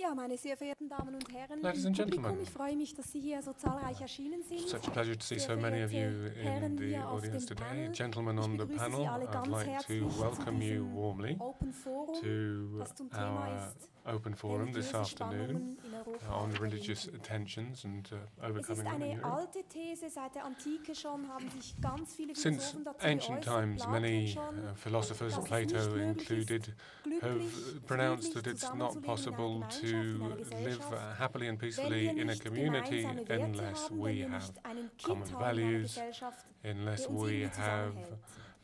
Ja, meine sehr verehrten Damen und Herren, Ladies im and Publikum, gentlemen. ich freue mich, dass Sie hier so zahlreich erschienen sind. Such a pleasure to see Sehr so many of you verehrte in Herren the hier auf audience dem today. Panel, Gentlemen ich on the begrüße panel, Sie alle I'd ganz like to herzlich zu welcome you diesem warmly Open Forum, to das zum Thema our ist open forum this religiöse afternoon Spannungen in Europa on und religious Überwinden. tensions and uh, Es ist overcoming them in eine Europe. alte These, seit der Antike schon haben sich ganz viele Since Philosophen dazu ancient geäußert, times, Platon many schon, uh, philosophers, dass es Plato nicht möglich included, ist, have pronounced that it's not possible in einer Gemeinschaft, in einer to live uh, happily and peacefully in a community unless we have nicht einen Kit common haben in einer values, unless we have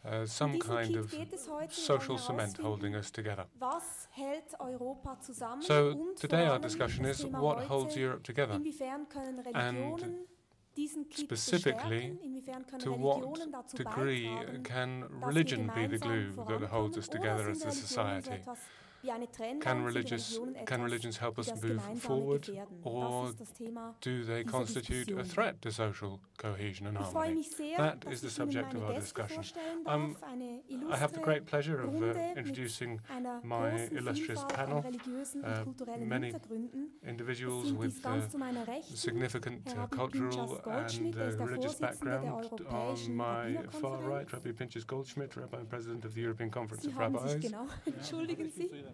uh, some kind of geht es heute. Wir social cement holding us together. Was hält Europa zusammen? So today our discussion is what holds Europe together Inwiefern können Religionen diesen Kit specifically, bestärken? Inwiefern können to what degree can religion be the glue that holds us together as a society? Etwas wie eine Trennwand? Can, Sind religious, can religions help us move forward, or das ist das Thema do they constitute a threat to social cohesion and harmony? That is the subject of our discussion. Um, I have the great pleasure of uh, introducing my illustrious panel, an religiösen und uh, many individuals with uh, zu meiner Rechten significant uh, cultural and uh, religious background. On my far right, Rabbi Pinchas Goldschmidt, Rabbi and President of the European Conference of Rabbis.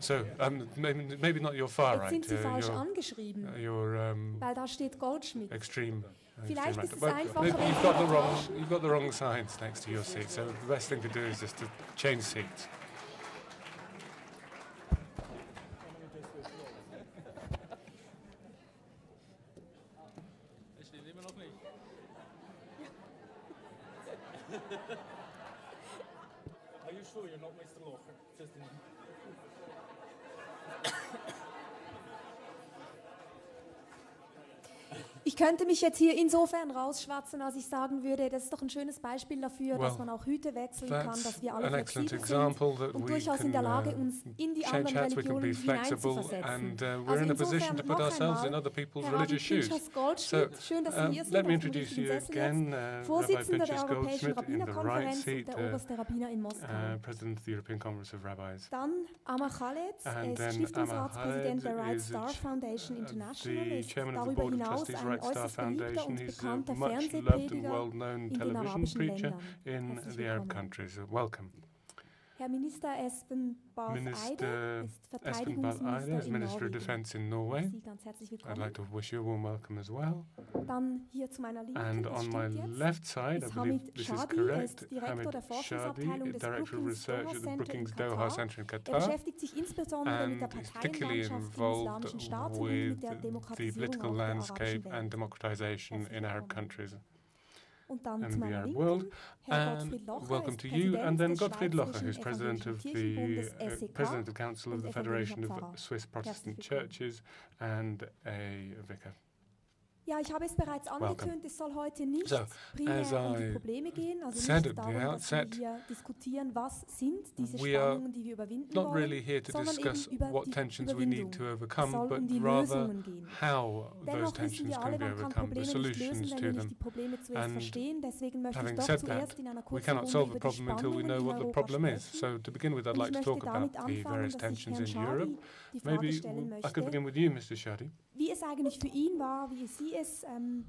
So, um, maybe, maybe not your far Jetzt right, sind Sie uh, falsch your, angeschrieben, uh, your um, weil da steht Goldschmidt. extreme. uh, Vielleicht extreme ist es right. einfacher, you've got the wrong you've got the wrong signs next to your seat. So the best thing to do is just to change seats. Könnte mich jetzt hier insofern rausschwatzen, als ich sagen würde, das ist doch ein schönes Beispiel dafür, dass Well, man auch Hüte wechseln kann, dass wir alle flexibel sind und durchaus in der can Lage, uh, uns in die anderen hats, Religionen hineinzuversetzen. and uh, we're Also in a position insofern to put ourselves in other people's religious shoes. So, schön, dass Sie hier sind, let me introduce you again, uh, Vorsitzender der Europäischen the right Rabbinerkonferenz seat, und der uh, oberste Rabbiner in Moskau. uh, President of the European Conference of Rabbis. Dann Amar Khaled, er ist Stiftungsratspräsident der Right Star is, Foundation uh, International, ist darüber hinaus ein Star Foundation. und He's a much loved and well known television preacher in the Arab countries. Welcome. Herr Minister Espen Barth Eide Minister ist Espen Eide is Verteidigungsminister in Minister of. Defence in Norway. Sie ganz herzlich I'd like to wish you a warm welcome as well. Dann hier zu meiner Linken, And on my jetzt, left side, I believe this is er correct, Hamid Shadi, Director of Research at the Brookings Doha. Center in Er Qatar. beschäftigt sich insbesondere mit der and is particularly Parteienlandschaft im involved Islamischen Staat sowie mit with der the political landscape and democratization in Arab willkommen. countries and meiner Linken, world. And welcome to you, and then Gottfried Locher, who's president of the uh, president of the Council of the Federation of Swiss Protestant Churches and a vicar. Ja, ich habe es bereits angetönt, es soll heute nicht So, primär um die I Probleme gehen, also nicht darum, dass wir hier diskutieren, was sind diese Spannungen, die wir überwinden Not wollen, really here to sondern discuss eben über what die tensions we need Überwindung. to Es overcome, soll but um die rather Lösungen gehen. how those Dennoch wissen tensions wir can alle, be man kann overcome, the Probleme nicht lösen, solutions wenn to wir nicht them. die Probleme zuerst And verstehen. Deswegen möchte ich doch zuerst in einer we kurzen Runde solve über the die problem until we Spannungen know in what the Europa problem is. sprechen. So to begin with, I'd like to talk about the various tensions in Europe. Die Frage Maybe stellen I could möchte, begin with you, Mr. Shadi. wie es eigentlich für ihn war, wie Sie es ähm,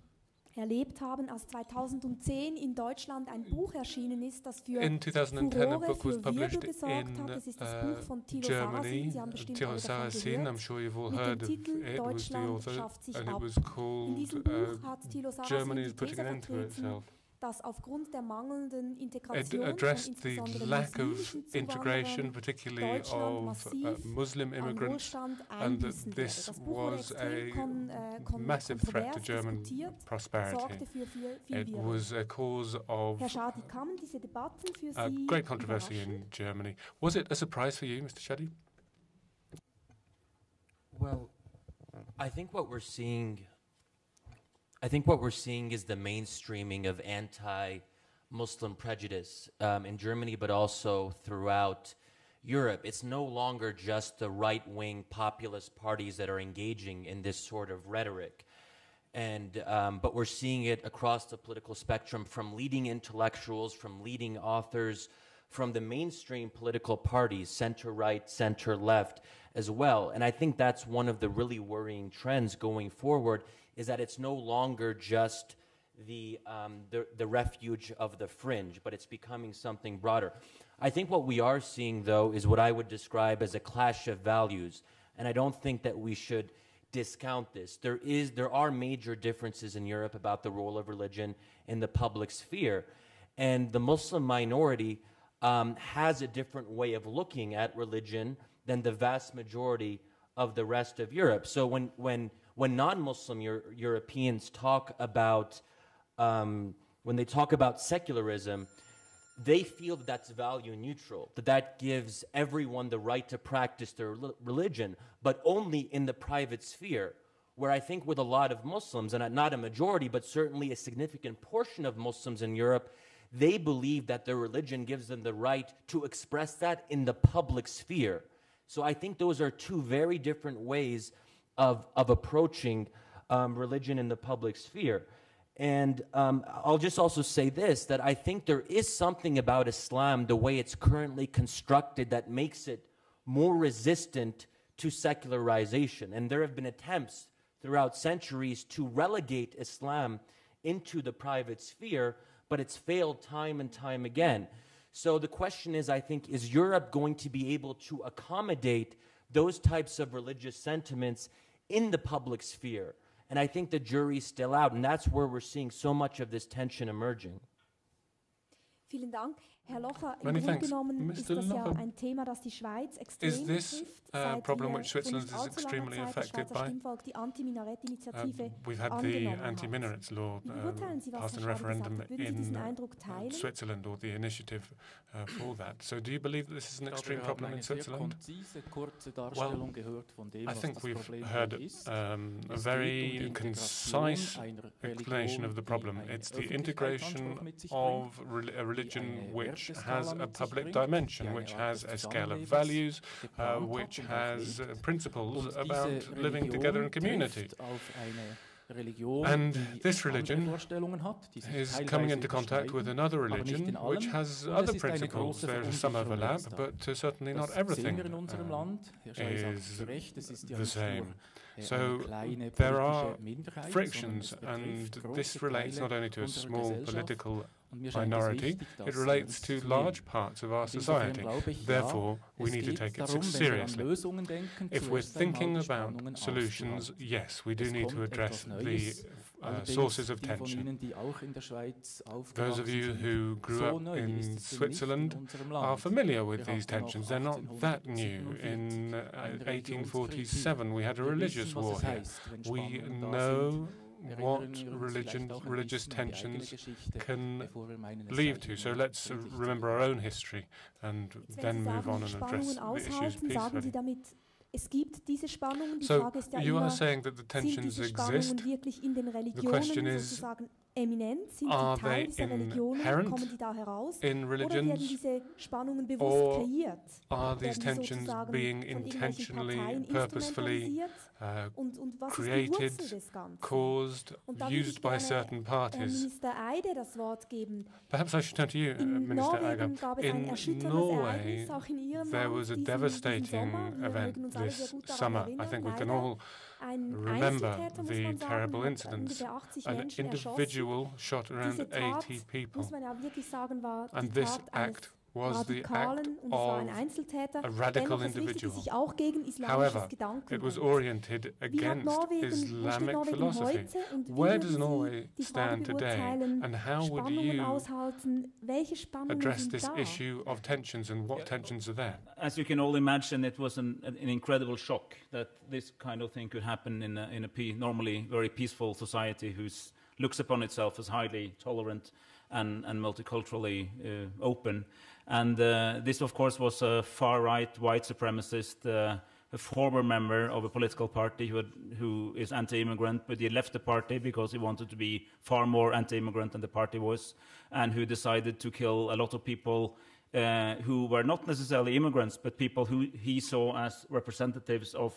erlebt haben, als 2010 in Deutschland ein Buch erschienen ist, das für In 2010, a Furore, book was für published in hat. Es ist das uh, Buch von Thilo Sarrazin. Germany. Sie haben bestimmt Thilo alle davon Sarrazin, I'm gehört. sure you've all heard of it, was the Deutschland author, schafft sich and it ab. was In called diesem uh, Buch hat Thilo Sarrazin Germany is putting an end to itself. Dass aufgrund der mangelnden It Integration von addressed the insbesondere lack of muslimischen integration, particularly of uh, Muslim immigrants, and that this Das Buch wurde was extrem kon, äh, a massive threat to German prosperity. für viel, viel It was a cause of Herr Shadi, kamen diese Debatten für uh, great controversy in Germany. Was it a surprise for you, Mr. Shadi? Well, I think what we're seeing I think what we're seeing is the mainstreaming of anti-Muslim prejudice um, in Germany, but also throughout Europe. It's no longer just the right-wing populist parties that are engaging in this sort of rhetoric, and um, but we're seeing it across the political spectrum, from leading intellectuals, from leading authors, from the mainstream political parties, center right, center left as well. And I think that's one of the really worrying trends going forward is that it's no longer just the, um, the, the refuge of the fringe, but it's becoming something broader. I think what we are seeing, though, is what I would describe as a clash of values. And I don't think that we should discount this. There, is, there are major differences in Europe about the role of religion in the public sphere. And the Muslim minority um, has a different way of looking at religion than the vast majority of the rest of Europe. So when, when, when non Muslim Euro- Europeans talk about, um, when they talk about secularism, they feel that that's value neutral, that that gives everyone the right to practice their religion, but only in the private sphere. Where I think with a lot of Muslims, and not a majority, but certainly a significant portion of Muslims in Europe, they believe that their religion gives them the right to express that in the public sphere. So I think those are two very different ways of, of approaching um, religion in the public sphere. And um, I'll just also say this that I think there is something about Islam, the way it's currently constructed, that makes it more resistant to secularization. And there have been attempts throughout centuries to relegate Islam into the private sphere, but it's failed time and time again. So the question is I think, is Europe going to be able to accommodate those types of religious sentiments in the public sphere? And I think the jury's still out, and that's where we're seeing so much of this tension emerging. Vielen Dank. Herr Locher, im Many Grunde thanks. genommen ist Mr. das ja Locher, ein Thema, das die Schweiz extrem Is this a seit problem which Switzerland is extremely affected by? Uh, we've had the anti-minarets law uh, beurteilen Sie, was passed in Herr Shadi referendum gesagt hat? Würden Sie diesen in uh. Switzerland or the initiative uh, for that. So do you believe that this is an extreme problem in Switzerland? konzise, kurze Darstellung gehört von dem, I think we've Problem heard um, a Es geht um very concise explanation of the problem. It's the integration of bringt, rel- a religion eine which has a public dimension, which has a scale of values, uh, which has uh, principles about living together in community. trifft auf eine Religion, And this religion Vorstellungen hat, die sich is coming into contact with another religion which has other principles. There's some overlap, but uh, certainly not everything sehen wir in unserem uh, Land. Herr Schei sagt is zu Recht, es ist ja the same. äh, So there are frictions, and this relates not only to a small political Und mir scheint es minority, it relates to large parts of our society. Therefore, we need to take it darum, wenn wir an seriously. If we're thinking about solutions, yes, we do need to address the uh, sources of tension. Ihnen, die auch in der Schweiz Those of you who grew up in ist es nicht Switzerland are familiar with these tensions. They're not that new. In uh, 1847, we had a religious war here. We know. What Erinnern wir uns religion, vielleicht auch ein religious bisschen an die eigene tensions can bevor wir meinen, es lead to. So let's uh, friedlich zu remember our own history and then move on and address the issues aushalten, sagen peacefully. es gibt diese Spannungen. Die So Frage ist ja you immer, are saying that the sind tensions diese exist. Spannungen wirklich in den question Religionen is, sozusagen eminent? Sind are die Teil they dieser Religionen? inherent Kommen die da heraus? in Oder werden diese Spannungen bewusst or kreiert? Are these Werden die tensions being intentionally, purposefully uh, Und, und was created, ist die Wurzel des Ganzen? caused, used by certain parties? Minister Eide das Wort geben. Perhaps I should turn to you, uh, In Minister Eide. In Norway, Ereignis, auch in there was a devastating event mögen uns alle sehr this summer. I think we can all remember the terrible incidents. An individual shot around 80 people. muss man ja wirklich sagen, war die And this act was the act Radikalen und es war ein of Einzeltäter. a radical Dennoch individual. sich auch gegen islamisches However, Gedankengut. It was oriented against Norwegen, Islamic Norwegen philosophy. heute und wie Where does Norway stand today? And how would you aushalten, welche Spannungen address this issue of tensions and what tensions are there? As you can all imagine, it was an, an incredible shock that this kind of thing could happen in a, in a normally very peaceful society who looks upon itself as highly tolerant and, and multiculturally uh, open. And uh, this, of course, was a far right, white supremacist, uh, a former member of a political party who, had, who is anti immigrant, but he left the party because he wanted to be far more anti immigrant than the party was, and who decided to kill a lot of people uh, who were not necessarily immigrants, but people who he saw as representatives of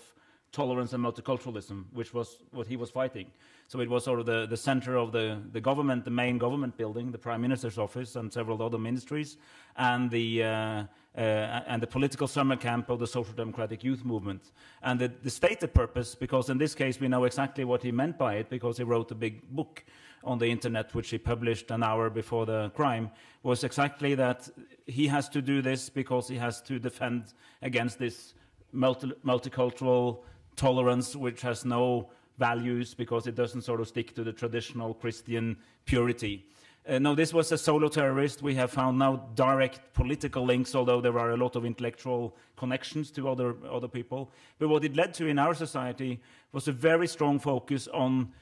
tolerance and multiculturalism, which was what he was fighting. So it was sort of the, the center of the, the government, the main government building, the prime minister's office, and several other ministries, and the, uh, uh, and the political summer camp of the Social Democratic Youth Movement. And the, the stated purpose, because in this case we know exactly what he meant by it, because he wrote a big book on the internet, which he published an hour before the crime, was exactly that he has to do this because he has to defend against this multi multicultural tolerance, which has no values because it doesn't sort of stick to the traditional Christian purity. Uh, no, this was a solo terrorist. We have found now direct political links, although there are a lot of intellectual connections to other, other people. But what it led to in our society was a very strong focus on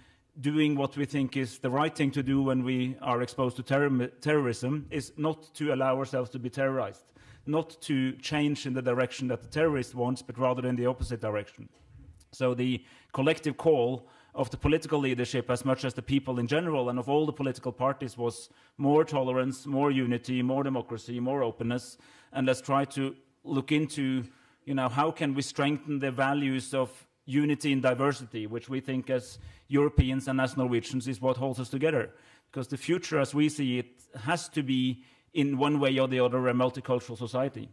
doing what we think is the right thing to do when we are exposed to terror terrorism is not to allow ourselves to be terrorized, not to change in the direction that the terrorist wants, but rather in the opposite direction. So the collective call of the political leadership, as much as the people in general, and of all the political parties, was more tolerance, more unity, more democracy, more openness, and let's try to look into, you know, how can we strengthen the values of unity and diversity, which we think as Europeans and as Norwegians is what holds us together. Because the future, as we see it, has to be, in one way or the other, a multicultural society.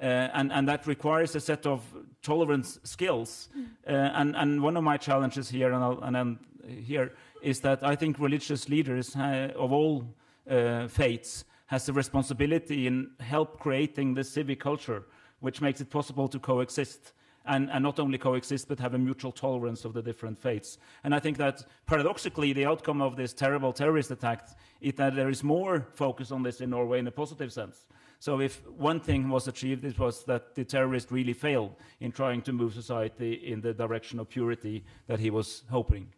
Uh, and, and, that requires a set of tolerance skills. Mm. Uh, and, and, one of my challenges here, and, and here, is that I think religious leaders uh, of all uh, faiths has a responsibility in help creating the civic culture, which makes it possible to coexist. And, and, not only coexist, but have a mutual tolerance of the different faiths. And I think that paradoxically, the outcome of this terrible terrorist attack is that there is more focus on this in Norway in a positive sense. So if one thing was achieved, it was that the terrorist really failed in trying to move society in the direction of purity that he was hoping.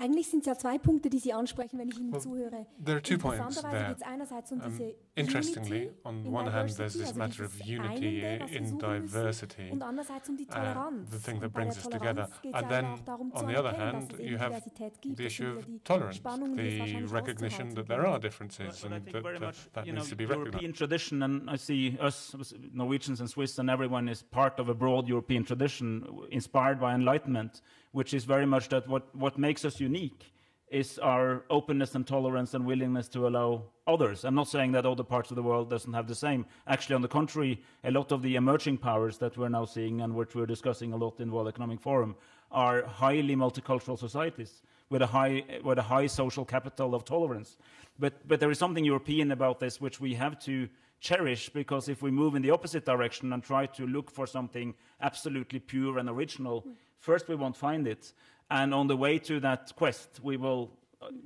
Eigentlich sind es ja zwei Punkte, die Sie ansprechen, wenn ich Ihnen well, zuhöre. There are two points there. einerseits um um, diese interestingly, on one hand, there's this matter of unity in diversity, und andererseits um die Toleranz. Uh, the thing that brings us together. And then, on the other hand, you have the issue of tolerance, the recognition that there are differences well, and that, that, much, that needs know, to be recognized. European tradition, and I see us, Norwegians and Swiss and everyone is part of a broad European tradition inspired by Enlightenment, which is very much that what, what makes us unique is our openness and tolerance and willingness to allow others. I'm not saying that other parts of the world doesn't have the same. Actually, on the contrary, a lot of the emerging powers that we're now seeing and which we're discussing a lot in World Economic Forum are highly multicultural societies with a high, with a high social capital of tolerance. But, but there is something European about this which we have to cherish because if we move in the opposite direction and try to look for something absolutely pure and original, first we won't find it. And on the way to that quest, we will,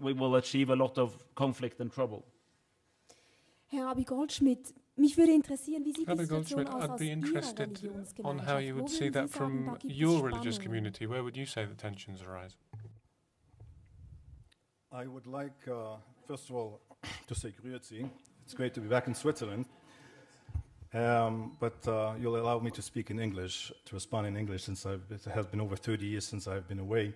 we will achieve a lot of conflict and trouble. Herr Abi Goldschmidt, mich würde interessieren, wie Sie die Situation aus, I'd be interested on how you would see that from your religious community. Where would you say the tensions arise? I would like, uh, first of all, to say grüezi. It's great to be back in Switzerland. Um, but uh, you'll allow me to speak in English, to respond in English, since I've, it has been over 30 years since I've been away.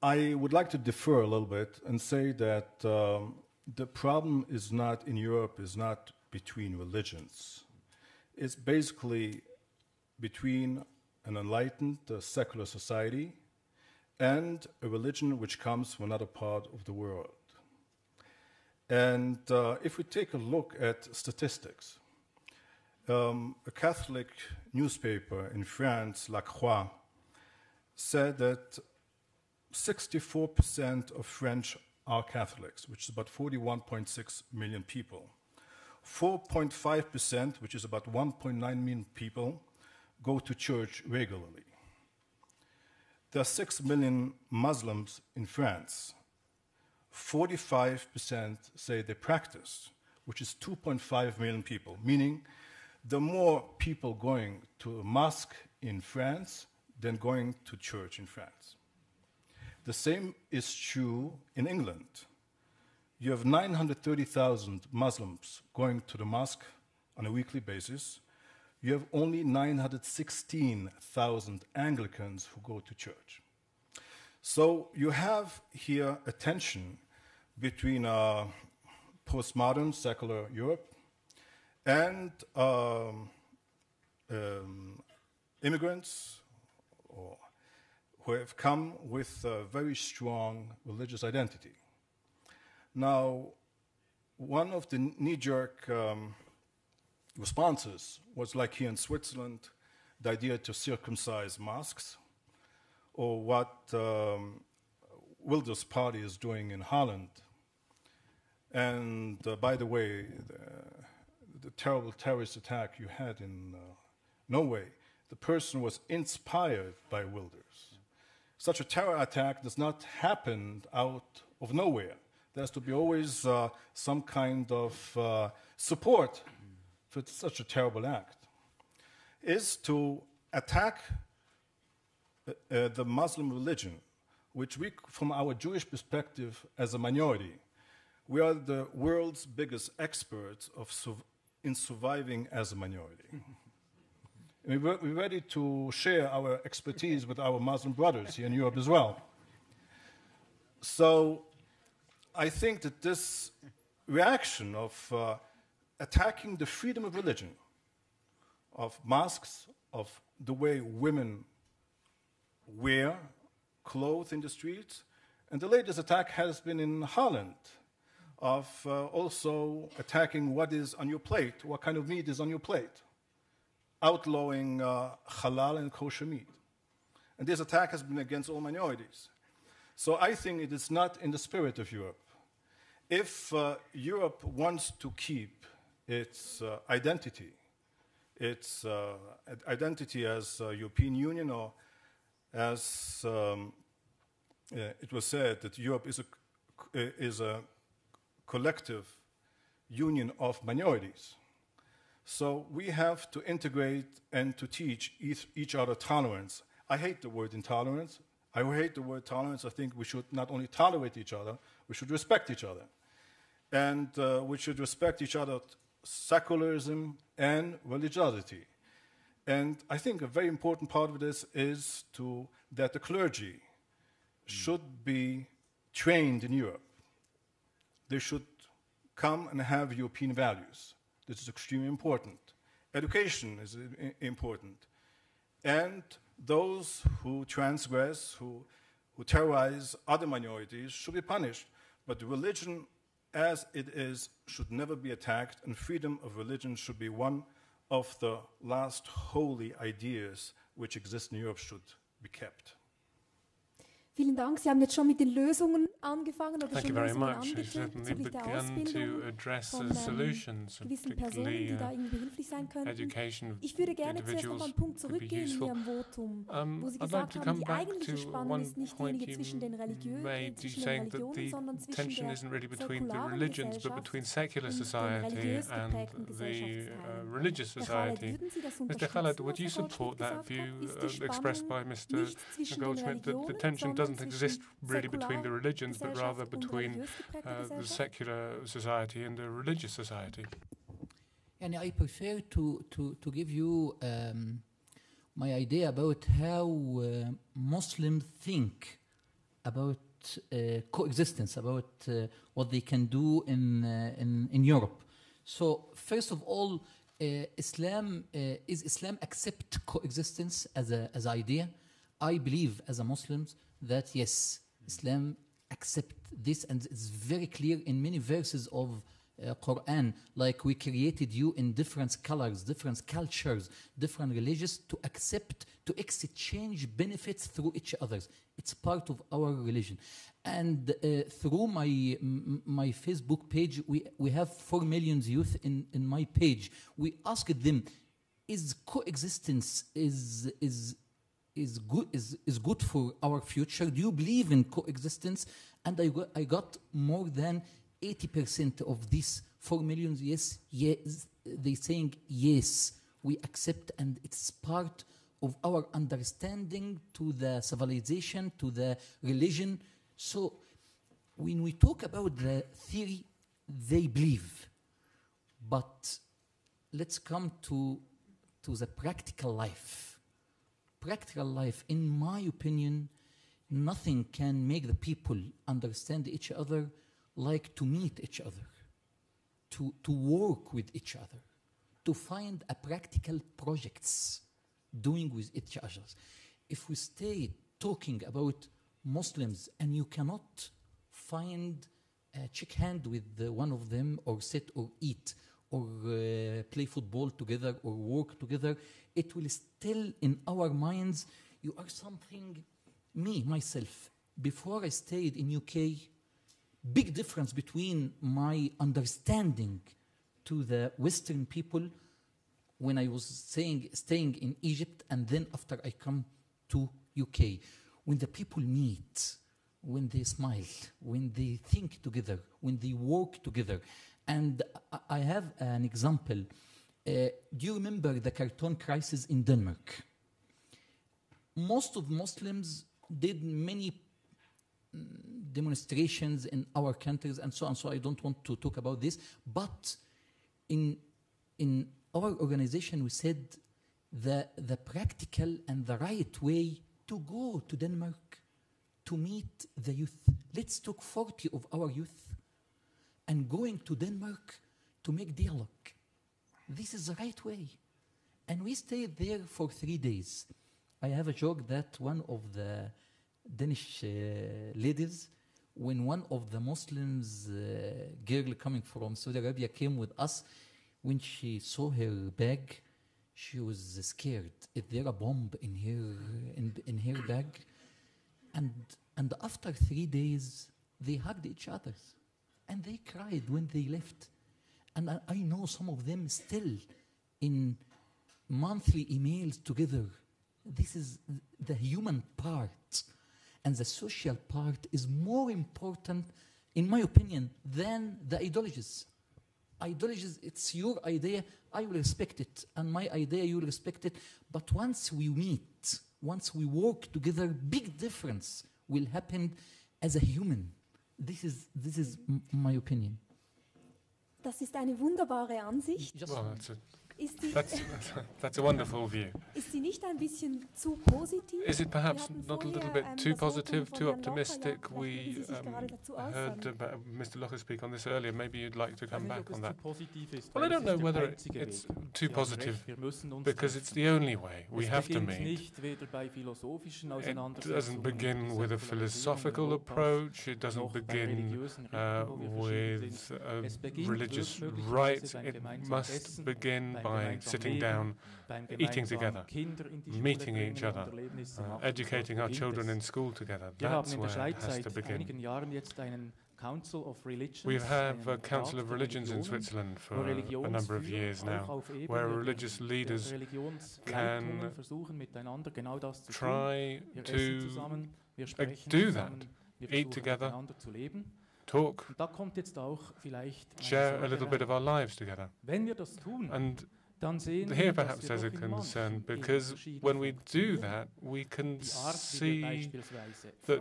I would like to defer a little bit and say that um, the problem is not in Europe, is not between religions. It's basically between an enlightened uh, secular society and a religion which comes from another part of the world. And uh, if we take a look at statistics, um, a Catholic newspaper in France, La Croix, said that 64% of French are Catholics, which is about 41.6 million people. 4.5%, which is about 1.9 million people, go to church regularly. There are 6 million Muslims in France, 45% say they practice, which is 2.5 million people, meaning the more people going to a mosque in France than going to church in France. The same is true in England. You have 930,000 Muslims going to the mosque on a weekly basis. You have only 916,000 Anglicans who go to church. So you have here a tension between uh, postmodern secular Europe and um, um, immigrants or who have come with a very strong religious identity. Now, one of the knee jerk um, responses was like here in Switzerland, the idea to circumcise mosques, or what um, Wilders' party is doing in Holland. And uh, by the way, the, the, terrible terrorist attack you had in uh, Norway, the person was inspired by Wilders. Such a terror attack does not happen out of nowhere. There has to be always uh, some kind of uh, support for such a terrible act. Is to attack uh, the Muslim religion, which we, from our Jewish perspective as a minority, we are the world's biggest experts of in surviving as a minority. we're, ready to share our expertise with our Muslim brothers here in Europe as well. So I think that this reaction of uh, attacking the freedom of religion, of mosques, of the way women wear clothes in the streets, and the latest attack has been in Holland of uh, also attacking what is on your plate, what kind of meat is on your plate, outlawing uh, halal and kosher meat. And this attack has been against all minorities. So I think it is not in the spirit of Europe if uh, Europe wants to keep its uh, identity, its uh, identity as a European Union, or as um, it was said that Europe is a, is a collective union of minorities. So we have to integrate and to teach each, each other tolerance. I hate the word intolerance. I hate the word tolerance. I think we should not only tolerate each other, we should respect each other. And uh, we should respect each other, secularism and religiosity. And I think a very important part of this is to, that the clergy should be trained in Europe. They should come and have European values. This is extremely important. Education is important. And those who transgress, who, who terrorize other minorities, should be punished. But religion as it is should never be attacked, and freedom of religion should be one of the last holy ideas which exist in Europe should be kept. Vielen Dank. Sie haben jetzt schon mit den Lösungen angefangen oder Thank schon Lösungen angekündigt bezüglich der Ausbildung von ähm, gewissen Personen, die da irgendwie hilflich sein könnten. Ich würde gerne zuerst noch einen Punkt zurückgehen in Ihrem Votum, um, wo Sie gesagt like haben, die eigentliche Spannung ist nicht diejenige zwischen den Religiösen, zwischen den Religionen, sondern zwischen der really but between secular society and the uh, society. Mr. Khaled, would you support that view uh, expressed by Mr. Goldsmith that the tension doesn't exist really between the religions, but rather between uh, the secular society and the religious society. And I prefer to, to, to give you um, my idea about how uh, Muslims think about uh, coexistence, about uh, what they can do in, uh, in, in Europe. So, first of all, uh, Islam is Islam accept coexistence as a as idea. I believe as a Muslims that yes, Islam accept this, and it's very clear in many verses of uh, Quran, like we created you in different colors, different cultures, different religions to accept, to exchange benefits through each others. It's part of our religion. And uh, through my my Facebook page, we, we have four million youth in, in my page. We asked them, is coexistence, is, is is good is, is good for our future? Do you believe in coexistence? And I got, I got more than 80% of these 4 million yes, yes, they saying yes, we accept and it's part of our understanding to the civilization, to the religion. So when we talk about the theory, they believe. But let's come to, to the practical life practical life, in my opinion, nothing can make the people understand each other like to meet each other, to, to work with each other, to find a practical projects doing with each other. If we stay talking about Muslims and you cannot find a check hand with one of them or sit or eat or uh, play football together or work together, it will still in our minds, you are something, me, myself. Before I stayed in UK, big difference between my understanding to the Western people when I was staying, staying in Egypt and then after I come to UK. When the people meet, when they smile, when they think together, when they work together. And I have an example. Uh, do you remember the cartoon crisis in Denmark? Most of Muslims did many mm, demonstrations in our countries and so on, so I don't want to talk about this. But in, in our organization, we said the, the practical and the right way to go to Denmark to meet the youth. Let's talk 40 of our youth and going to Denmark to make dialogue. This is the right way. And we stayed there for three days. I have a joke that one of the Danish uh, ladies, when one of the Muslims uh, girl coming from Saudi Arabia came with us, when she saw her bag, she was scared. Is there a bomb in her in, in her bag? And and after three days, they hugged each other, and they cried when they left. And I, I know some of them still in monthly emails together. This is the human part, and the social part is more important, in my opinion, than the ideologies ideologies, it's your idea, I will respect it, and my idea, you will respect it. But once we meet, once we work together, big difference will happen as a human. This is, this is my opinion. Das ist eine wunderbare Ansicht. Well, Ist die that's, that's a wonderful view. Ist sie nicht ein bisschen zu positiv? Is it perhaps not a little bit ähm, too positive, too optimistic? We um, heard about Mr. Locher speak on this earlier. Maybe you'd like to come back on that. Well, I don't know whether it's too positive because it's the only way. We have to meet. It doesn't begin with a philosophical approach. It doesn't begin uh, with a religious right. It must begin by sitting down, eating together, meeting each other, uh, educating our children in school together. That's where it has to begin. We have a Council of Religions in Switzerland for a number of years now, where religious leaders can try to do that, eat together, talk, share a little bit of our lives together. And here perhaps there's a concern because when we do that, we can see that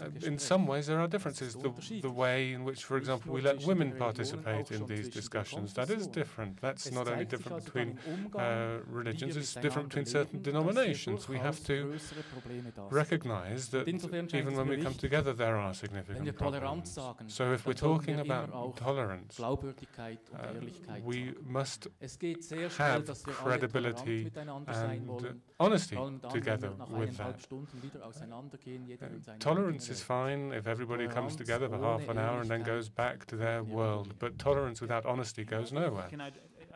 uh, in some ways there are differences. The, the way in which, for example, we let women participate in these discussions, that is different. That's not only different between uh, religions, it's different between certain denominations. We have to recognize that even when we come together, there are significant problems. So if we're talking about tolerance, uh, we must have credibility and honesty together with that. Uh, tolerance is fine if everybody comes together for half an hour and then goes back to their world, but tolerance without honesty goes nowhere.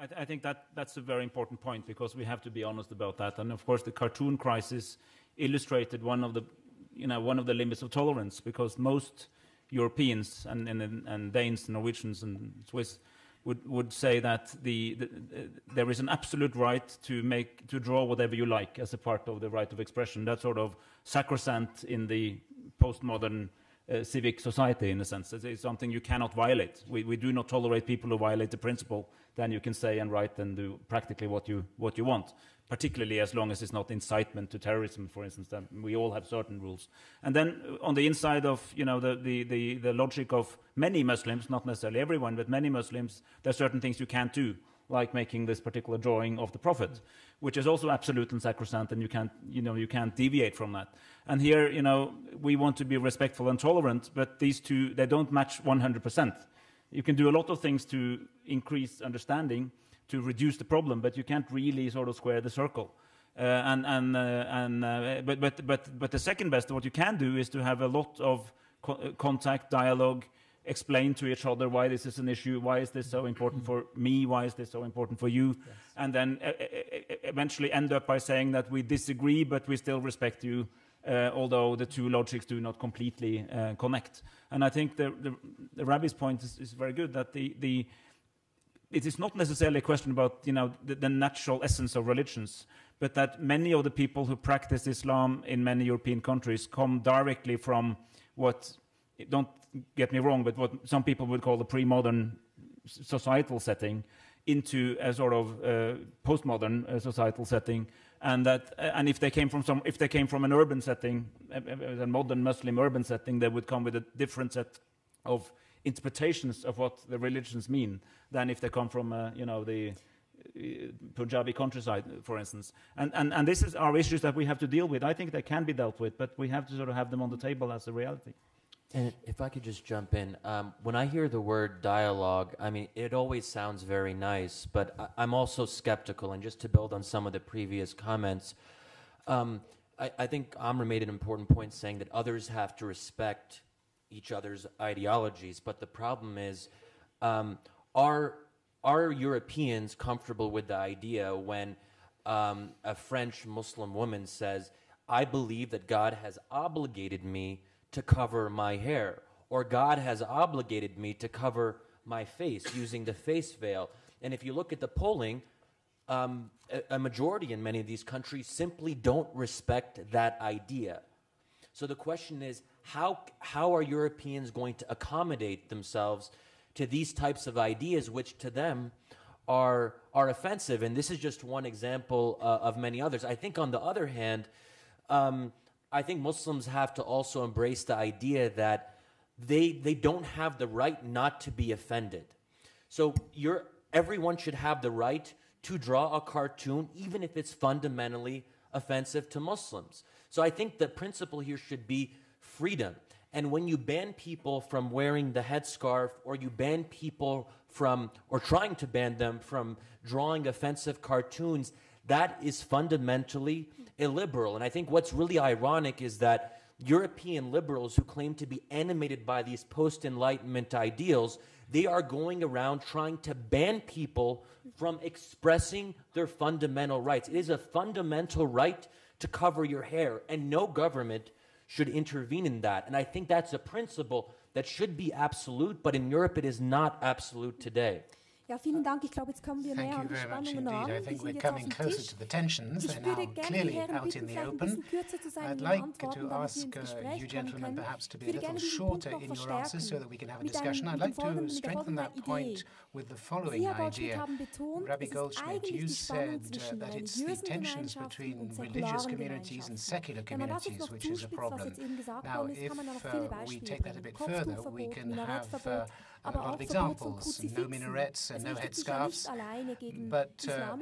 I, I, think that that's a very important point because we have to be honest about that. And of course, the cartoon crisis illustrated one of the, you know, one of the limits of tolerance because most Europeans and, and, and Danes, Norwegians, and Swiss would, would say that the, the, uh, there is an absolute right to make to draw whatever you like as a part of the right of expression. That's sort of sacrosanct in the postmodern uh, civic society, in a sense. It's something you cannot violate. We, we do not tolerate people who violate the principle. Then you can say and write and do practically what you what you want particularly as long as it's not incitement to terrorism, for instance. Then we all have certain rules. And then uh, on the inside of you know the, the, the, the logic of many Muslims, not necessarily everyone, but many Muslims, there are certain things you can't do, like making this particular drawing of the Prophet, which is also absolute and sacrosanct, and you can't you know you can't deviate from that. And here you know we want to be respectful and tolerant, but these two they don't match 100%. You can do a lot of things to increase understanding, to reduce the problem, but you can't really sort of square the circle. Uh, and and uh, and uh, but but but but the second best, what you can do is to have a lot of co contact, dialogue, explain to each other why this is an issue, why is this so important for me, why is this so important for you, yes. and then uh, eventually end up by saying that we disagree, but we still respect you, uh, although the two logics do not completely uh, connect. And I think the, the, the rabbi's point is, is, very good that the, the it is not necessarily a question about you know the, the, natural essence of religions, but that many of the people who practice Islam in many European countries come directly from what don't get me wrong, but what some people would call the pre-modern societal setting into a sort of uh, postmodern uh, societal setting, and that uh, and if they came from some if they came from an urban setting, a, a modern Muslim urban setting, they would come with a different set of interpretations of what the religions mean than if they come from uh, you know the uh, Punjabi countryside, for instance. And, and, and this is our issues that we have to deal with. I think they can be dealt with, but we have to sort of have them on the table as a reality. And if I could just jump in, um, when I hear the word dialogue, I mean, it always sounds very nice, but I, am also skeptical. And just to build on some of the previous comments, um, I, I, think Amr made an important point saying that others have to respect each other's ideologies. But the problem is, um, are, are Europeans comfortable with the idea when um, a French Muslim woman says, I believe that God has obligated me to cover my hair, or God has obligated me to cover my face using the face veil. And if you look at the polling, um, a, a majority in many of these countries simply don't respect that idea. So the question is how, how are Europeans going to accommodate themselves to these types of ideas, which to them are, are offensive? And this is just one example uh, of many others. I think, on the other hand, um, I think Muslims have to also embrace the idea that they, they don't have the right not to be offended. So you're, everyone should have the right to draw a cartoon, even if it's fundamentally offensive to Muslims. So I think the principle here should be freedom. And when you ban people from wearing the headscarf, or you ban people from, or trying to ban them from drawing offensive cartoons, that is fundamentally illiberal. And I think what's really ironic is that European liberals who claim to be animated by these post Enlightenment ideals, they are going around trying to ban people from expressing their fundamental rights. It is a fundamental right to cover your hair, and no government should intervene in that. And I think that's a principle that should be absolute, but in Europe it is not absolute today. Ja, vielen Dank. Ich glaube, jetzt kommen wir näher an die Spannungen ran. I think we're coming closer to the tensions. They're now clearly out in the open. I'd like to ask uh, you gentlemen perhaps to be a little shorter in your answers so that we can have a discussion. I'd like to strengthen that point with the following idea. Rabbi Goldschmidt, you said uh, that it's the tensions between religious communities and secular communities which is a problem. Now, if uh, we take that a bit further, we can have a lot of examples, no minarets and no headscarves. But uh,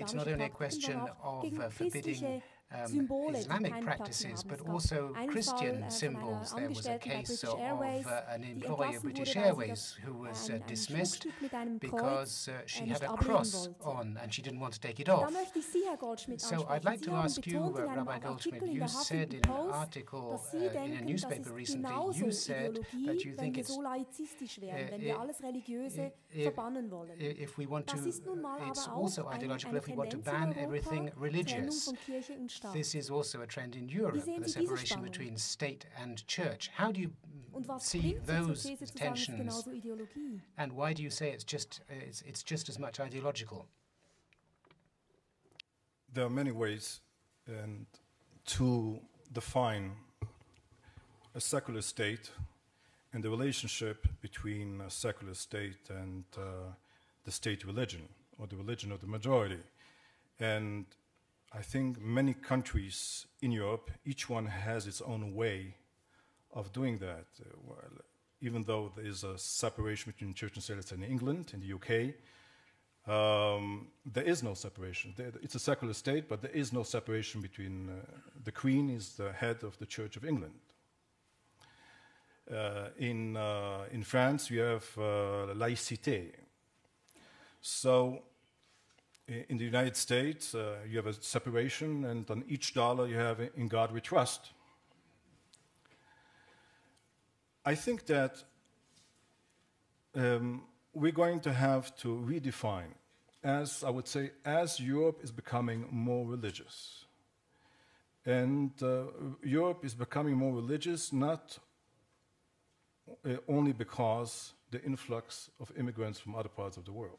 it's not only a question of uh, forbidding um, Islamic practices, but also Christian symbols. There was a case of uh, an employee of British Airways who was uh, dismissed because uh, she had a cross on and she didn't want to take it off. So I'd like to ask you, uh, Rabbi Goldschmidt, you said in an article uh, in a newspaper recently, you said that you think it's if we want to, it's also ideological if we want to ban everything religious. This is also a trend in Europe, the separation between state and church. How do you see those tensions? And why do you say it's just, it's, it's just as much ideological? There are many ways and to define a secular state and the relationship between a secular state and uh, the state religion or the religion of the majority. And I think many countries in Europe, each one has its own way of doing that. Uh, well, even though there is a separation between church and state, in England, in the UK, um, there is no separation. It's a secular state, but there is no separation between uh, the Queen is the head of the Church of England. Uh, in, uh, in France, you have uh, laïcité. So in the United States, uh, you have a separation, and on each dollar you have in God we trust. I think that um, we're going to have to redefine, as I would say, as Europe is becoming more religious. And uh, Europe is becoming more religious not uh, only because the influx of immigrants from other parts of the world.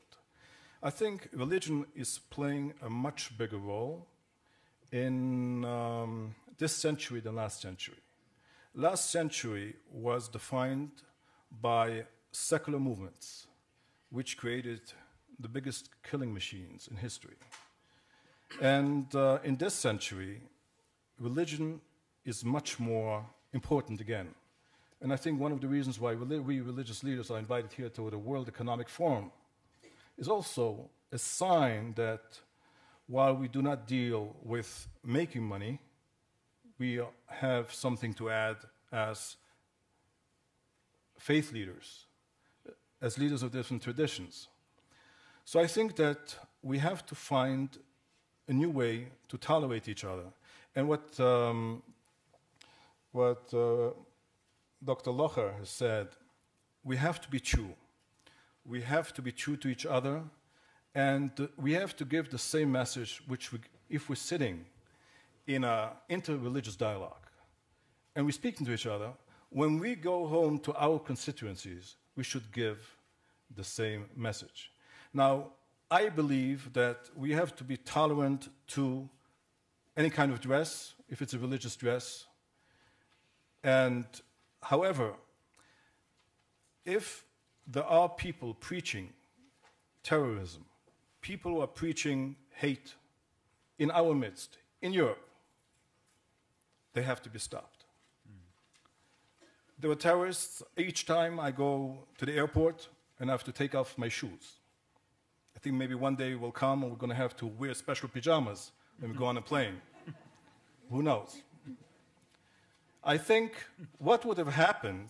I think religion is playing a much bigger role in um, this century than last century. Last century was defined by secular movements, which created the biggest killing machines in history. And uh, in this century, religion is much more important again. And I think one of the reasons why we religious leaders are invited here to the World Economic Forum is also a sign that while we do not deal with making money, we have something to add as faith leaders, as leaders of different traditions. So I think that we have to find a new way to tolerate each other. And what, um, what uh, Dr. Locher has said, we have to be true. We have to be true to each other, and we have to give the same message which we, if we're sitting in an interreligious dialogue and we're speaking to each other, when we go home to our constituencies, we should give the same message. Now, I believe that we have to be tolerant to any kind of dress, if it's a religious dress. And however, if there are people preaching terrorism, people who are preaching hate in our midst, in Europe, they have to be stopped. Mm. There were terrorists each time I go to the airport and I have to take off my shoes. I think maybe one day will come and we're going to have to wear special pajamas when we go on a plane. Who knows? I think what would have happened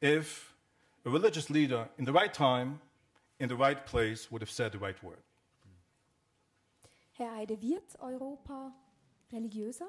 if a religious leader in the right time, in the right place, would have said the right word. Herr Eide, wird Europa religiöser?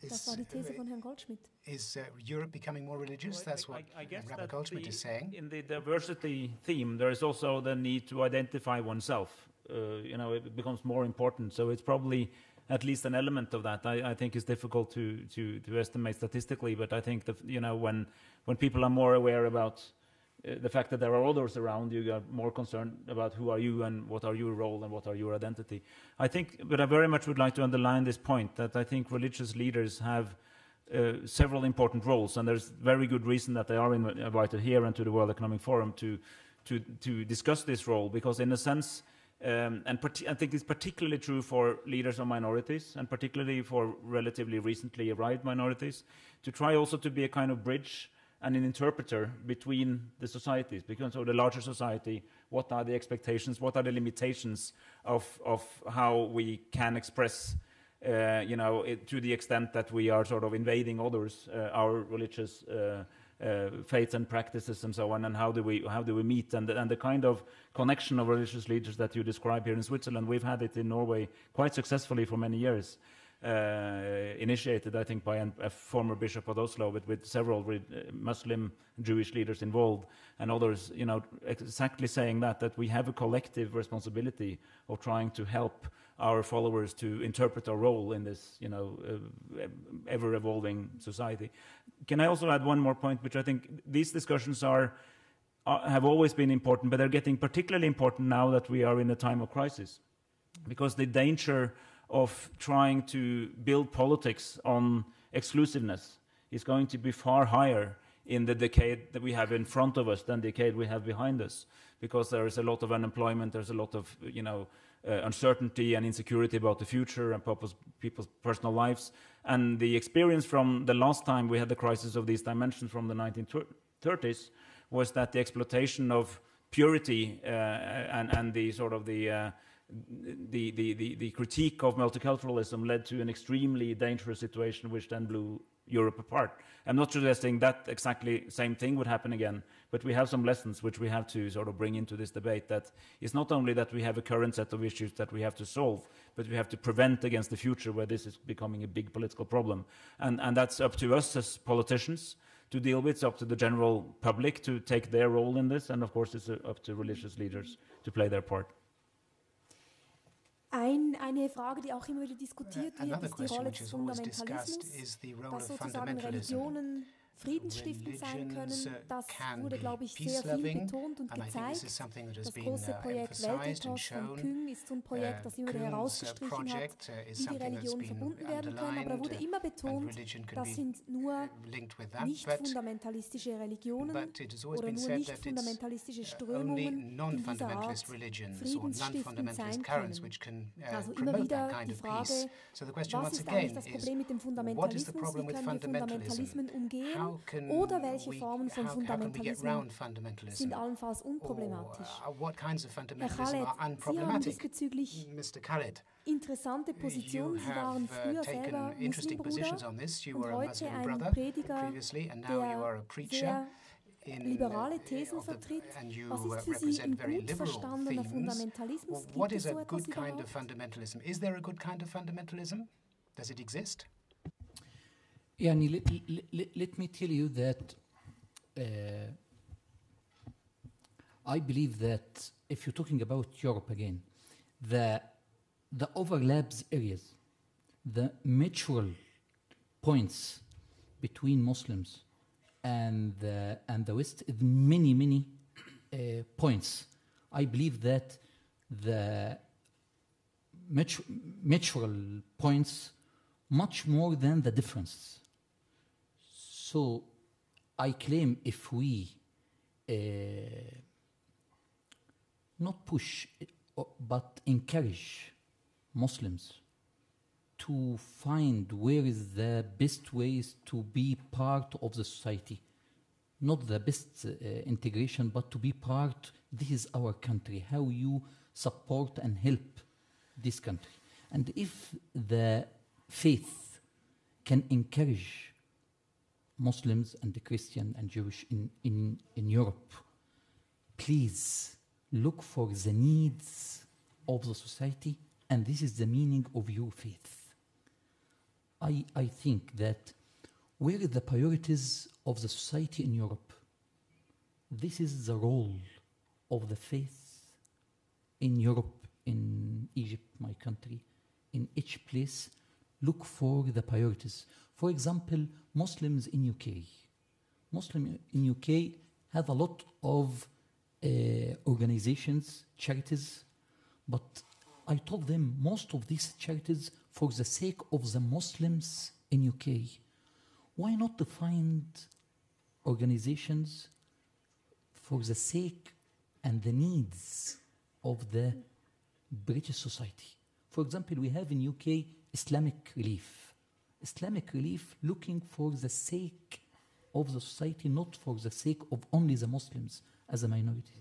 Das war die These von Herrn Goldschmidt. Is uh, Europe becoming more religious? Well, That's what I, I guess Rabbi Goldschmidt the, is saying. In the diversity theme, there is also the need to identify oneself. Uh, you know, it becomes more important. So it's probably at least an element of that. I, I think it's difficult to, to, to estimate statistically, but I think that you know when when people are more aware about uh, the fact that there are others around you, you are more concerned about who are you and what are your role and what are your identity. I think, but I very much would like to underline this point that I think religious leaders have uh, several important roles, and there's very good reason that they are invited here and to the World Economic Forum to to to discuss this role because, in a sense, um, and I think it's particularly true for leaders of minorities, and particularly for relatively recently arrived minorities, to try also to be a kind of bridge and an interpreter between the societies, because of the larger society, what are the expectations, what are the limitations of, of how we can express, uh, you know, it, to the extent that we are sort of invading others, uh, our religious uh, uh, faiths and practices and so on, and how do we how do we meet and and the kind of connection of religious leaders that you describe here in Switzerland, we've had it in Norway quite successfully for many years. Uh, initiated, I think, by an, a former bishop of Oslo, but with several uh, Muslim Jewish leaders involved, and others, you know, exactly saying that that we have a collective responsibility of trying to help our followers to interpret our role in this, you know, uh, ever-evolving society. Can I also add one more point, which I think these discussions are, are, have always been important, but they're getting particularly important now that we are in a time of crisis, because the danger of trying to build politics on exclusiveness is going to be far higher in the decade that we have in front of us than the decade we have behind us, because there is a lot of unemployment, there's a lot of, you know, uh, uncertainty and insecurity about the future and people's, people's personal lives. And the experience from the last time we had the crisis of these dimensions from the 1930s was that the exploitation of purity uh, and, and the sort of the, uh, the, the, the, the, critique of multiculturalism led to an extremely dangerous situation which then blew Europe apart. I'm not suggesting that exactly same thing would happen again, but we have some lessons which we have to sort of bring into this debate that it's not only that we have a current set of issues that we have to solve, but we have to prevent against the future where this is becoming a big political problem. And, and that's up to us as politicians to deal with. It's up to the general public to take their role in this, and of course, it's uh, up to religious leaders to play their part. Ein, eine Frage, die auch immer wieder diskutiert wird, ist die Rolle des Fundamentalismus, dass sozusagen Religionen friedensstiftend sein können. Das wurde, glaube ich, sehr viel betont und gezeigt. Das große uh, Projekt Weltethos von Küng ist so ein Projekt, uh, das immer wieder uh, herausgestrichen hat, wie die Religionen verbunden werden können. Aber da wurde immer betont, das sind nur nicht fundamentalistische Religionen oder nur nicht fundamentalistische Strömungen, die dieser Art friedensstiftend sein können. Also immer wieder die Frage, was ist eigentlich das Problem mit dem Fundamentalismus? Wie können wir Fundamentalismen umgehen? Oder welche Formen von Fundamentalismus sind allenfalls unproblematisch? Uh, Herr Khaled, Sie haben diesbezüglich interessante Positionen. Sie waren uh, früher selber Muslimbruder und heute ein Prediger, der sehr liberale Thesen vertritt. Was ist für Sie ein gut verstandener Fundamentalismus? Gibt es so etwas überhaupt? Is there a good kind of fundamentalism? Does it exist? Yani, let, let, let me tell you that uh, I believe that if you're talking about Europe again, the, the overlaps areas, the mutual points between Muslims and the, and the West, many, many uh, points. I believe that the mutual points much more than the differences. So I claim if we uh, not push uh, but encourage Muslims to find where is the best ways to be part of the society. Not the best uh, integration but to be part this is our country how you support and help this country. And if the faith can encourage Muslims and the Christian and Jewish in, in, in Europe, please look for the needs of the society, and this is the meaning of your faith. I, I think that where are the priorities of the society in Europe? This is the role of the faith in Europe, in Egypt, my country, in each place. Look for the priorities. For example, Muslims in UK. Muslims in UK have a lot of uh, organizations, charities, but I told them most of these charities for the sake of the Muslims in UK. Why not to find organizations for the sake and the needs of the British society? For example, we have in UK Islamic Relief Islamic relief looking for the sake of the society, not for the sake of only the Muslims as a minority.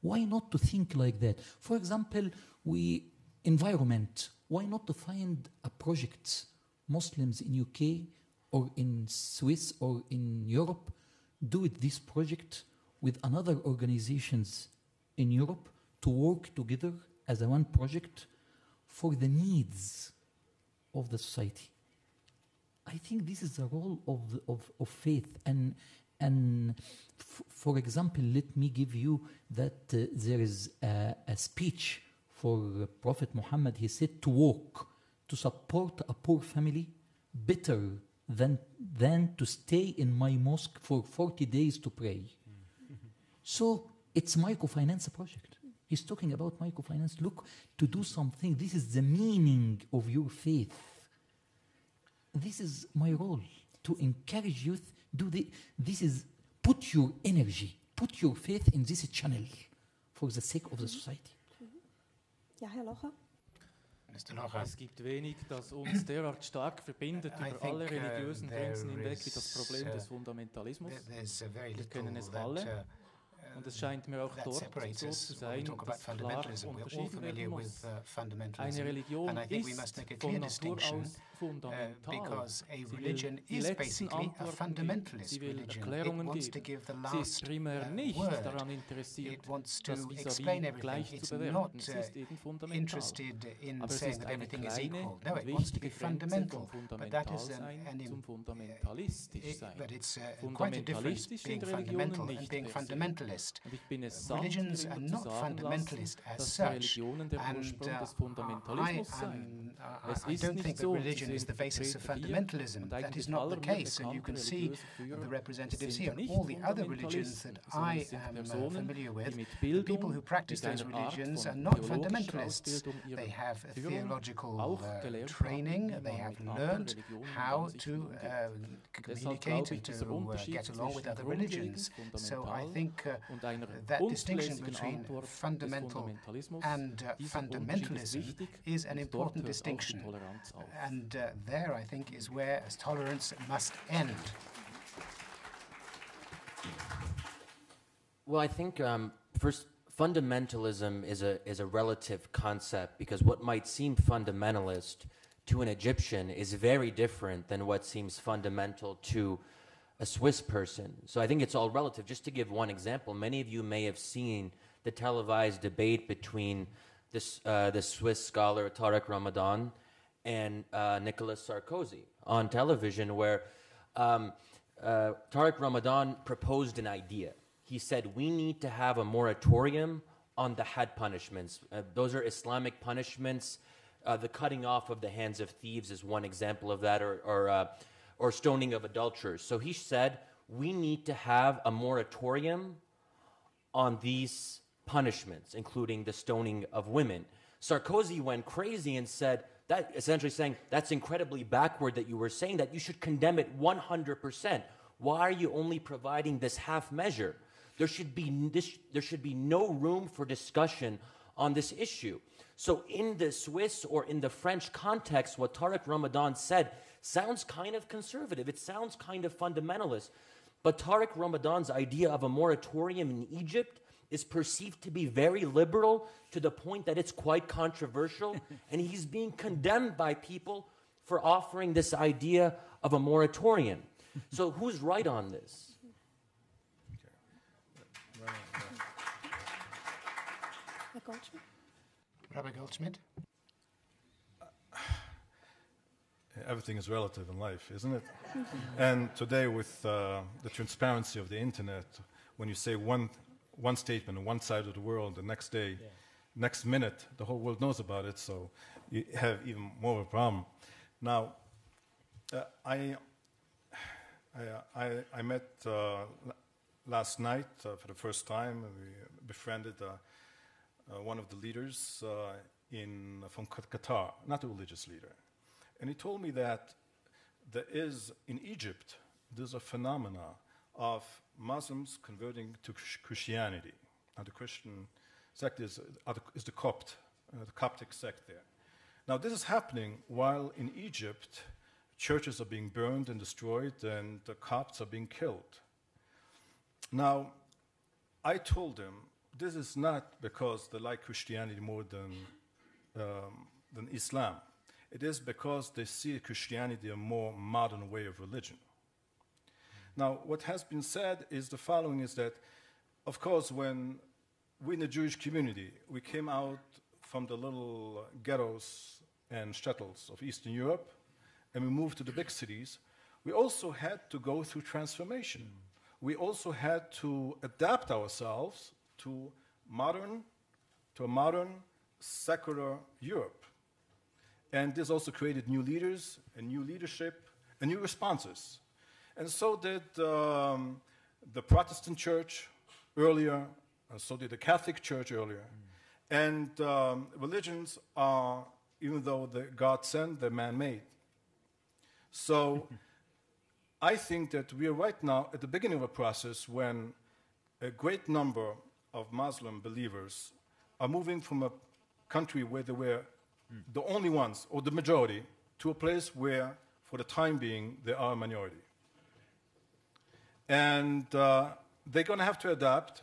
Why not to think like that? For example, we environment. Why not to find a project Muslims in UK or in Swiss or in Europe do it this project with another organizations in Europe to work together as a one project for the needs of the society. I think this is the role of, of, of faith. And, and for example, let me give you that uh, there is a, a speech for Prophet Muhammad. He said to walk, to support a poor family, better than, than to stay in my mosque for 40 days to pray. So it's microfinance project. He's talking about microfinance. Look, to do something, this is the meaning of your faith this is my role to encourage youth. Do the, this is put your energy, put your faith in this channel for the sake of the society. Ja, Herr Locher. Es gibt wenig, das uns derart stark verbindet über alle uh, religiösen Grenzen hinweg wie das Problem des uh, Fundamentalismus. Wir kennen es alle. Und es scheint mir auch dort so zu sein, dass klar unterschieden werden muss. Eine Religion ist von Natur aus fundamental. because a religion is basically a fundamentalist religion. It wants to give the last uh, word. It wants to explain everything. It's not uh, interested in saying that everything is equal. No, it wants to be fundamental. But that is an, an it, but it's quite a difference being fundamental and being fundamentalist. Religions are not fundamentalist as such. And uh, I, uh, I don't think that religion is the basis of fundamentalism. That is not the case, and you can see the representatives here. All the other religions that I am uh, familiar with, the people who practice those religions are not fundamentalists. They have a theological uh, training, they have learned how to uh, communicate and to uh, get along with other religions. So I think uh, that distinction between fundamental and uh, fundamentalism is an important distinction. And uh, there, I think, is where tolerance must end. Well, I think um, first, fundamentalism is a is a relative concept because what might seem fundamentalist to an Egyptian is very different than what seems fundamental to a Swiss person. So I think it's all relative. Just to give one example, many of you may have seen the televised debate between this, uh, the Swiss scholar Tariq Ramadan and uh, Nicolas Sarkozy on television, where um, uh, Tariq Ramadan proposed an idea. He said, We need to have a moratorium on the had punishments. Uh, those are Islamic punishments. Uh, the cutting off of the hands of thieves is one example of that, or, or uh, or stoning of adulterers. So he said, we need to have a moratorium on these punishments, including the stoning of women. Sarkozy went crazy and said, that essentially saying, that's incredibly backward that you were saying that. You should condemn it 100%. Why are you only providing this half measure? There should be, this, there should be no room for discussion on this issue. So, in the Swiss or in the French context, what Tariq Ramadan said sounds kind of conservative. It sounds kind of fundamentalist. But Tariq Ramadan's idea of a moratorium in Egypt is perceived to be very liberal to the point that it's quite controversial. and he's being condemned by people for offering this idea of a moratorium. so, who's right on this? Rabbi Goldschmidt? Everything is relative in life, isn't it? and today, with uh, the transparency of the internet, when you say one, one statement on one side of the world, the next day, yeah. next minute, the whole world knows about it, so you have even more of a problem. Now, uh, I, I, I, I, met uh, last night uh, for the first time, we befriended uh, uh, one of the leaders in, from Qatar, not a religious leader and he told me that there is, in Egypt, there's a phenomena of Muslims converting to Christianity. Now, the Christian sect is, is the Copt, uh, the Coptic sect there. Now, this is happening while in Egypt, churches are being burned and destroyed, and the Copts are being killed. Now, I told him this is not because they like Christianity more than, um, than Islam it is because they see Christianity a more modern way of religion. Now, what has been said is the following is that, of course, when we in the Jewish community, we came out from the little ghettos and shtetls of Eastern Europe, and we moved to the big cities, we also had to go through transformation. We also had to adapt ourselves to modern, to a modern, secular Europe. And this also created new leaders and new leadership and new responses. And so did um, the Protestant church earlier, and so did the Catholic church earlier. Mm. And um, religions are, even though the God sent, they're man made. So I think that we are right now at the beginning of a process when a great number of Muslim believers are moving from a country where they were mm. the only ones, or the majority, to a place where, for the time being, they are a minority. And uh, they're going to have to adapt.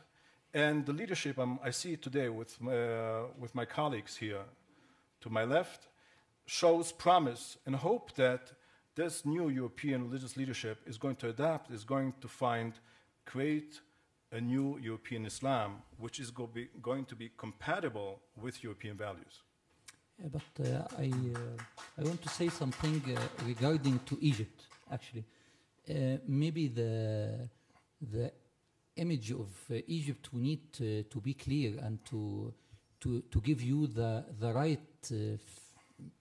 And the leadership um, I see today with my, uh, with my colleagues here to my left shows promise and hope that this new European religious leadership is going to adapt, is going to find, create a new European Islam, which is go be, going to be compatible with European values. Yeah, but uh, I, uh, I want to say something uh, regarding to Egypt, actually. Uh, maybe the, the image of uh, Egypt, we need to, to be clear and to, to, to give you the, the right uh,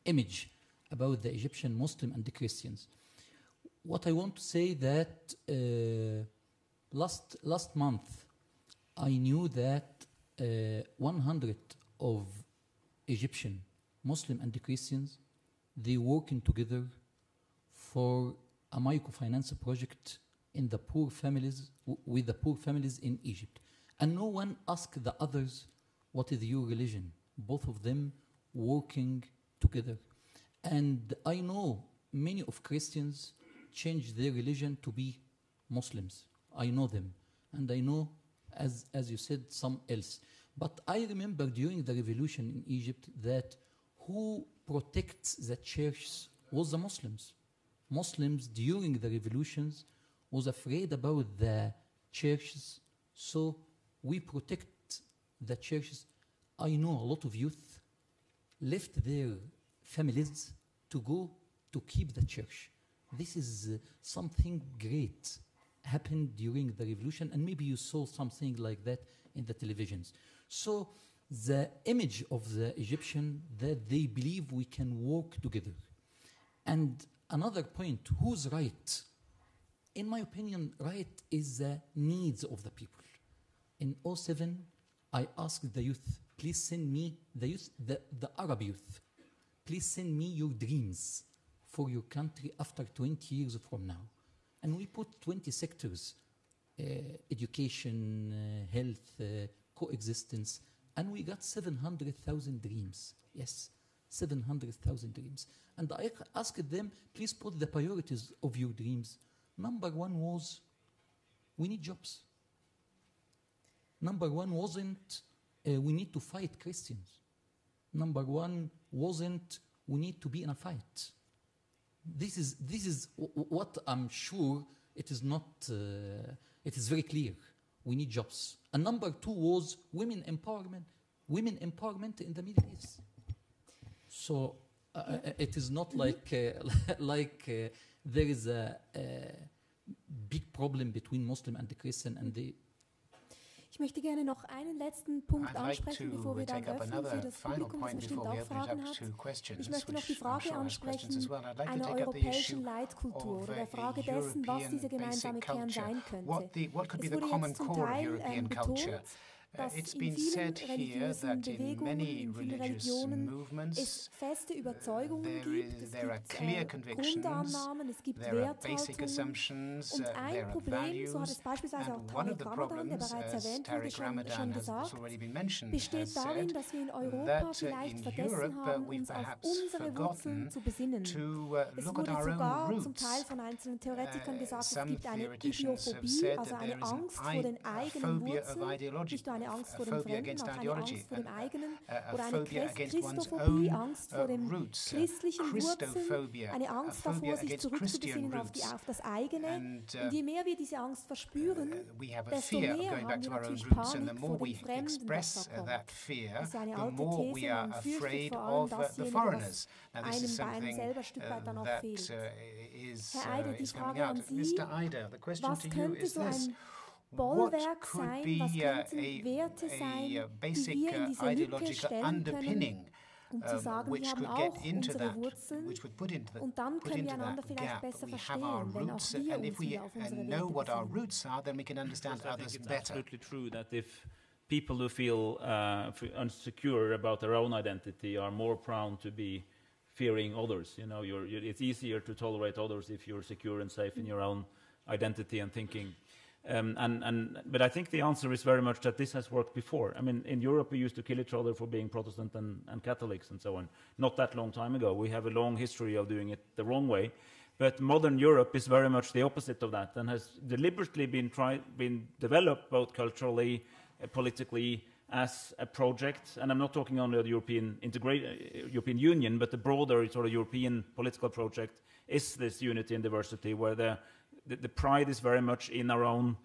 image about the Egyptian Muslim and the Christians. What I want to say that uh, last last month I knew that uh, 100 of Egyptian Muslim and the Christians they working together for a microfinance project in the poor families with the poor families in Egypt. And no one asked the others, what is your religion? Both of them working together. And I know many of Christians change their religion to be Muslims. I know them. And I know, as, as you said, some else. But I remember during the revolution in Egypt that who protects the churches was the Muslims. Muslims during the revolutions was afraid about the churches, so we protect the churches. I know a lot of youth left their families to go to keep the church. This is uh, something great happened during the revolution, and maybe you saw something like that in the televisions. So the image of the Egyptian that they believe we can work together. And another point, who's right? In my opinion, right is the needs of the people. In 07, I asked the youth, please send me, the youth, the, the Arab youth, please send me your dreams for your country after 20 years from now. And we put 20 sectors, uh, education, uh, health, uh, coexistence, and we got 700,000 dreams. Yes, 700,000 dreams. And I asked them, please put the priorities of your dreams. Number one was, we need jobs. Number one wasn't, uh, we need to fight Christians. Number one wasn't, we need to be in a fight. This is, this is what I'm sure it is not, uh, it is very clear. We need jobs. And number two was women empowerment, women empowerment in the Middle East. So uh, uh it is not like, uh, like uh, there is a, a, big problem between Muslim and the Christian and the Ich möchte gerne noch einen letzten Punkt ansprechen, bevor wir dann öffnen für das Publikum, das bestimmt auch Fragen hat. Ich möchte noch die Frage ansprechen einer europäischen Leitkultur oder der Frage dessen, was dieser gemeinsame Kern sein könnte. Es wurde jetzt zum Teil ähm, betont, Uh, it's been said here that in many religious movements there, is, there are clear convictions, there are basic assumptions, uh, there are values, and one of the problems, as Tariq Ramadan has already been mentioned, has said that uh, in Europe uh, we've perhaps forgotten to uh, look at our own roots. Uh, some theoreticians have said that there is an I phobia of ideology eine Angst vor dem Fremden, auch eine Angst vor dem eigenen oder eine Christophobie, Angst vor dem christlichen Wurzeln, eine Angst davor, sich zurückzubesinnen auf, die, auf das eigene. Und je mehr wir diese Angst verspüren, desto mehr haben wir natürlich Panik vor dem Fremden, das da kommt. Das ist eine alte These, man fürchtet vor allem dasjenige, was einem bei einem selber ein Stück weit dann auch fehlt. Herr Eide, die Frage an Sie, was könnte so ein Bollwerk sein, was könnten Werte sein, die wir in diese Lücke stellen können, um zu sagen, wir haben auch unsere Wurzeln und dann können wir einander vielleicht besser verstehen, wenn auch wir uns wieder auf unsere Werte beziehen. people who feel uh, insecure about their own identity are more prone to be fearing others. You know, you're, you're, it's easier to tolerate others if you're secure and safe in your own identity and thinking. Um, and, and, but I think the answer is very much that this has worked before. I mean, in Europe, we used to kill each other for being Protestant and, and Catholics and so on. Not that long time ago. We have a long history of doing it the wrong way. But modern Europe is very much the opposite of that and has deliberately been, try, been developed both culturally, uh, politically as a project, and I'm not talking only the European, integra- European Union, but the broader sort of European political project is this unity and diversity, where the, the, the pride is very much in our own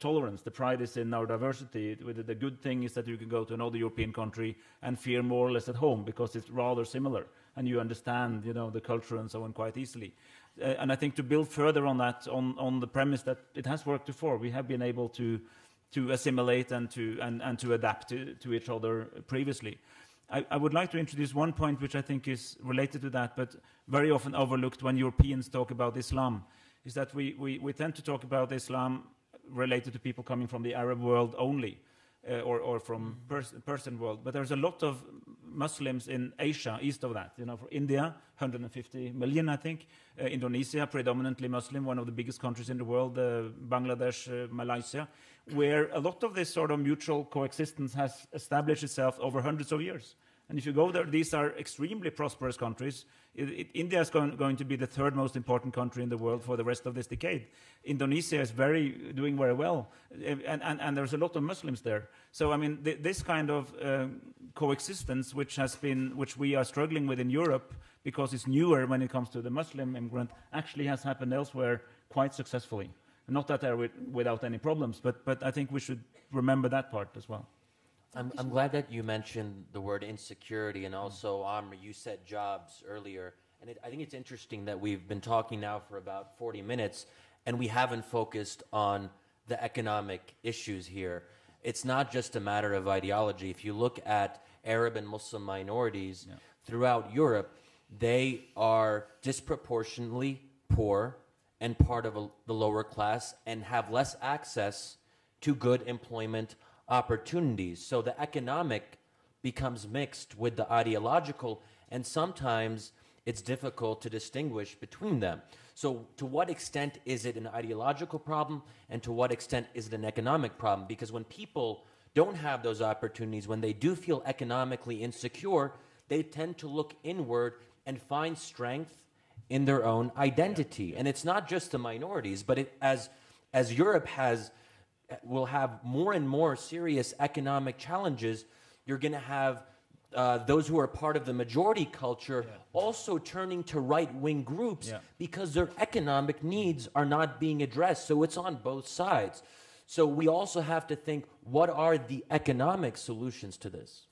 tolerance. The pride is in our diversity. The good thing is that you can go to another European country and feel more or less at home because it's rather similar, and you understand, you know, the culture and so on quite easily. Uh, and I think to build further on that, on, on the premise that it has worked before, we have been able to to assimilate and to, and, and to adapt to, to each other previously. I, I, would like to introduce one point which I think is related to that, but very often overlooked when Europeans talk about Islam, is that we, we, we tend to talk about Islam related to people coming from the Arab world only. Uh, or, or from pers Persian world, but there's a lot of Muslims in Asia, east of that. You know, for India, 150 million, I think. Uh, Indonesia, predominantly Muslim, one of the biggest countries in the world. Uh, Bangladesh, uh, Malaysia where a lot of this sort of mutual coexistence has established itself over hundreds of years. And if you go there, these are extremely prosperous countries. It, it, India is going, going, to be the third most important country in the world for the rest of this decade. Indonesia is very, doing very well, and, and, and there's a lot of Muslims there. So, I mean, th this kind of uh, coexistence, which has been, which we are struggling with in Europe because it's newer when it comes to the Muslim immigrant, actually has happened elsewhere quite successfully. Not that they're with, without any problems, but, but I think we should remember that part as well. I'm, I'm glad that you mentioned the word insecurity and also, Amr, you said jobs earlier. And it, I think it's interesting that we've been talking now for about 40 minutes and we haven't focused on the economic issues here. It's not just a matter of ideology. If you look at Arab and Muslim minorities yeah. throughout Europe, they are disproportionately poor and part of a, the lower class and have less access to good employment opportunities. So the economic becomes mixed with the ideological, and sometimes it's difficult to distinguish between them. So, to what extent is it an ideological problem, and to what extent is it an economic problem? Because when people don't have those opportunities, when they do feel economically insecure, they tend to look inward and find strength in their own identity. And it's not just the minorities, but it, as, as Europe has, will have more and more serious economic challenges, you're going to have uh, those who are part of the majority culture yeah. also turning to right wing groups yeah. because their economic needs are not being addressed. So it's on both sides. So we also have to think what are the economic solutions to this?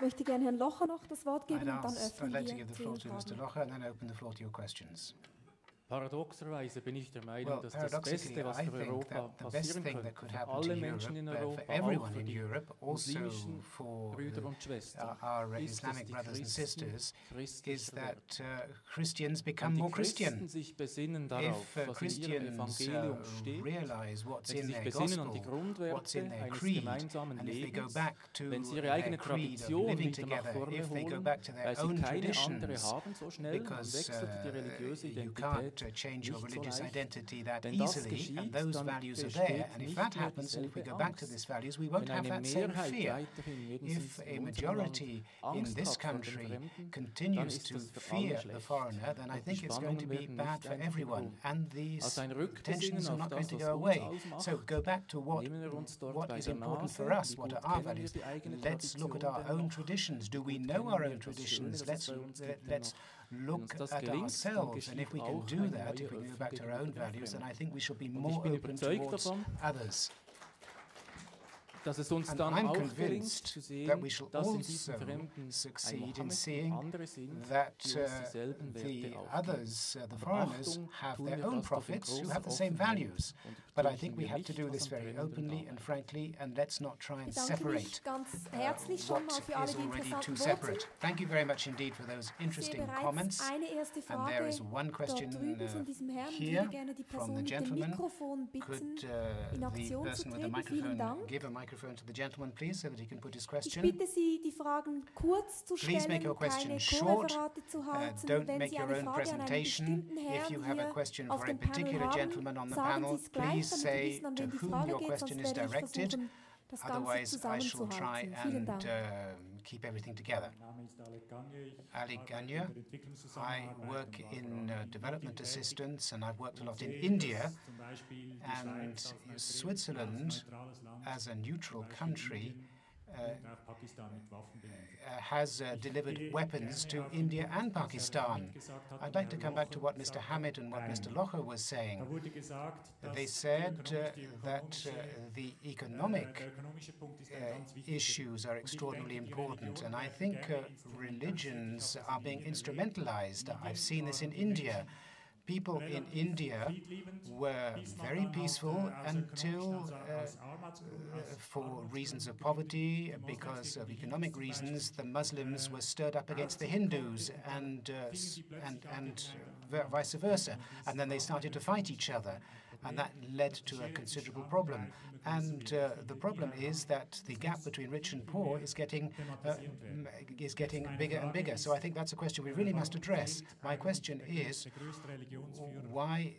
möchte gerne Herrn Locher noch das Wort geben und dann öffnen wir your Fragen. Paradoxerweise bin ich der Meinung, well, dass das Beste, was für Europa passieren könnte, für alle Menschen in Europa, auch für die muslimischen Brüder und Schwestern, ist, dass die Christen uh, Christians become more Christian. sich besinnen darauf, uh, was in ihrem Evangelium uh, steht, wenn sie sich besinnen an die Grundwerte eines gemeinsamen Lebens, wenn sie ihre eigene Tradition wieder nach vorne holen, weil sie keine andere haben so schnell, dann wechselt die religiöse Identität to change your religious identity that easily, and those values are there. And if that happens, and if we go back to these values, we won't have that same fear. If a majority in this country continues to fear the foreigner, then I think it's going to be bad for everyone, and these tensions are not going to go away. So go back to what, what is important for us, what are our values. Let's look at our own traditions. Do we know our own traditions? Let's, let's look at ourselves. And if we can do that, if we can go back to our own values, then I think we should be more open towards others. Dass es uns dann I'm auch gelingt zu sehen, dass in diesen Fremden succeed in seeing that uh, the others, uh, the foreigners, have their own prophets who have the same values. But I think we have to do this very openly and frankly, and let's not try and separate uh, what is already too separate. Thank you very much indeed for those interesting comments. And there is one question uh, here from the gentleman. Could uh, the person with the microphone give a microphone microphone to the gentleman, please, so that he can put his question. Ich bitte Sie, die Fragen kurz zu stellen, please make your question short. Uh, don't make your own presentation. If you have a question for a particular gentleman on the panel, please say to whom your question is directed. Otherwise, I shall try and uh, keep everything together. Ali Gagne, I work in uh, development assistance and I've worked a lot in India and Switzerland as a neutral country uh, has uh, delivered weapons to India and Pakistan. I'd like to come back to what Mr. Hamid and what Mr. Locher was saying. They said uh, that uh, the economic issues are extraordinarily important, and I think religions are being instrumentalized. I've seen this in India people in India were very peaceful until, uh, for reasons of poverty, because of economic reasons, the Muslims were stirred up against the Hindus and, uh, and, and vice versa. And then they started to fight each other and that led to a considerable problem. And uh, the problem is that the gap between rich and poor is getting uh, is getting bigger and bigger. So I think that's a question we really must address. My question is, why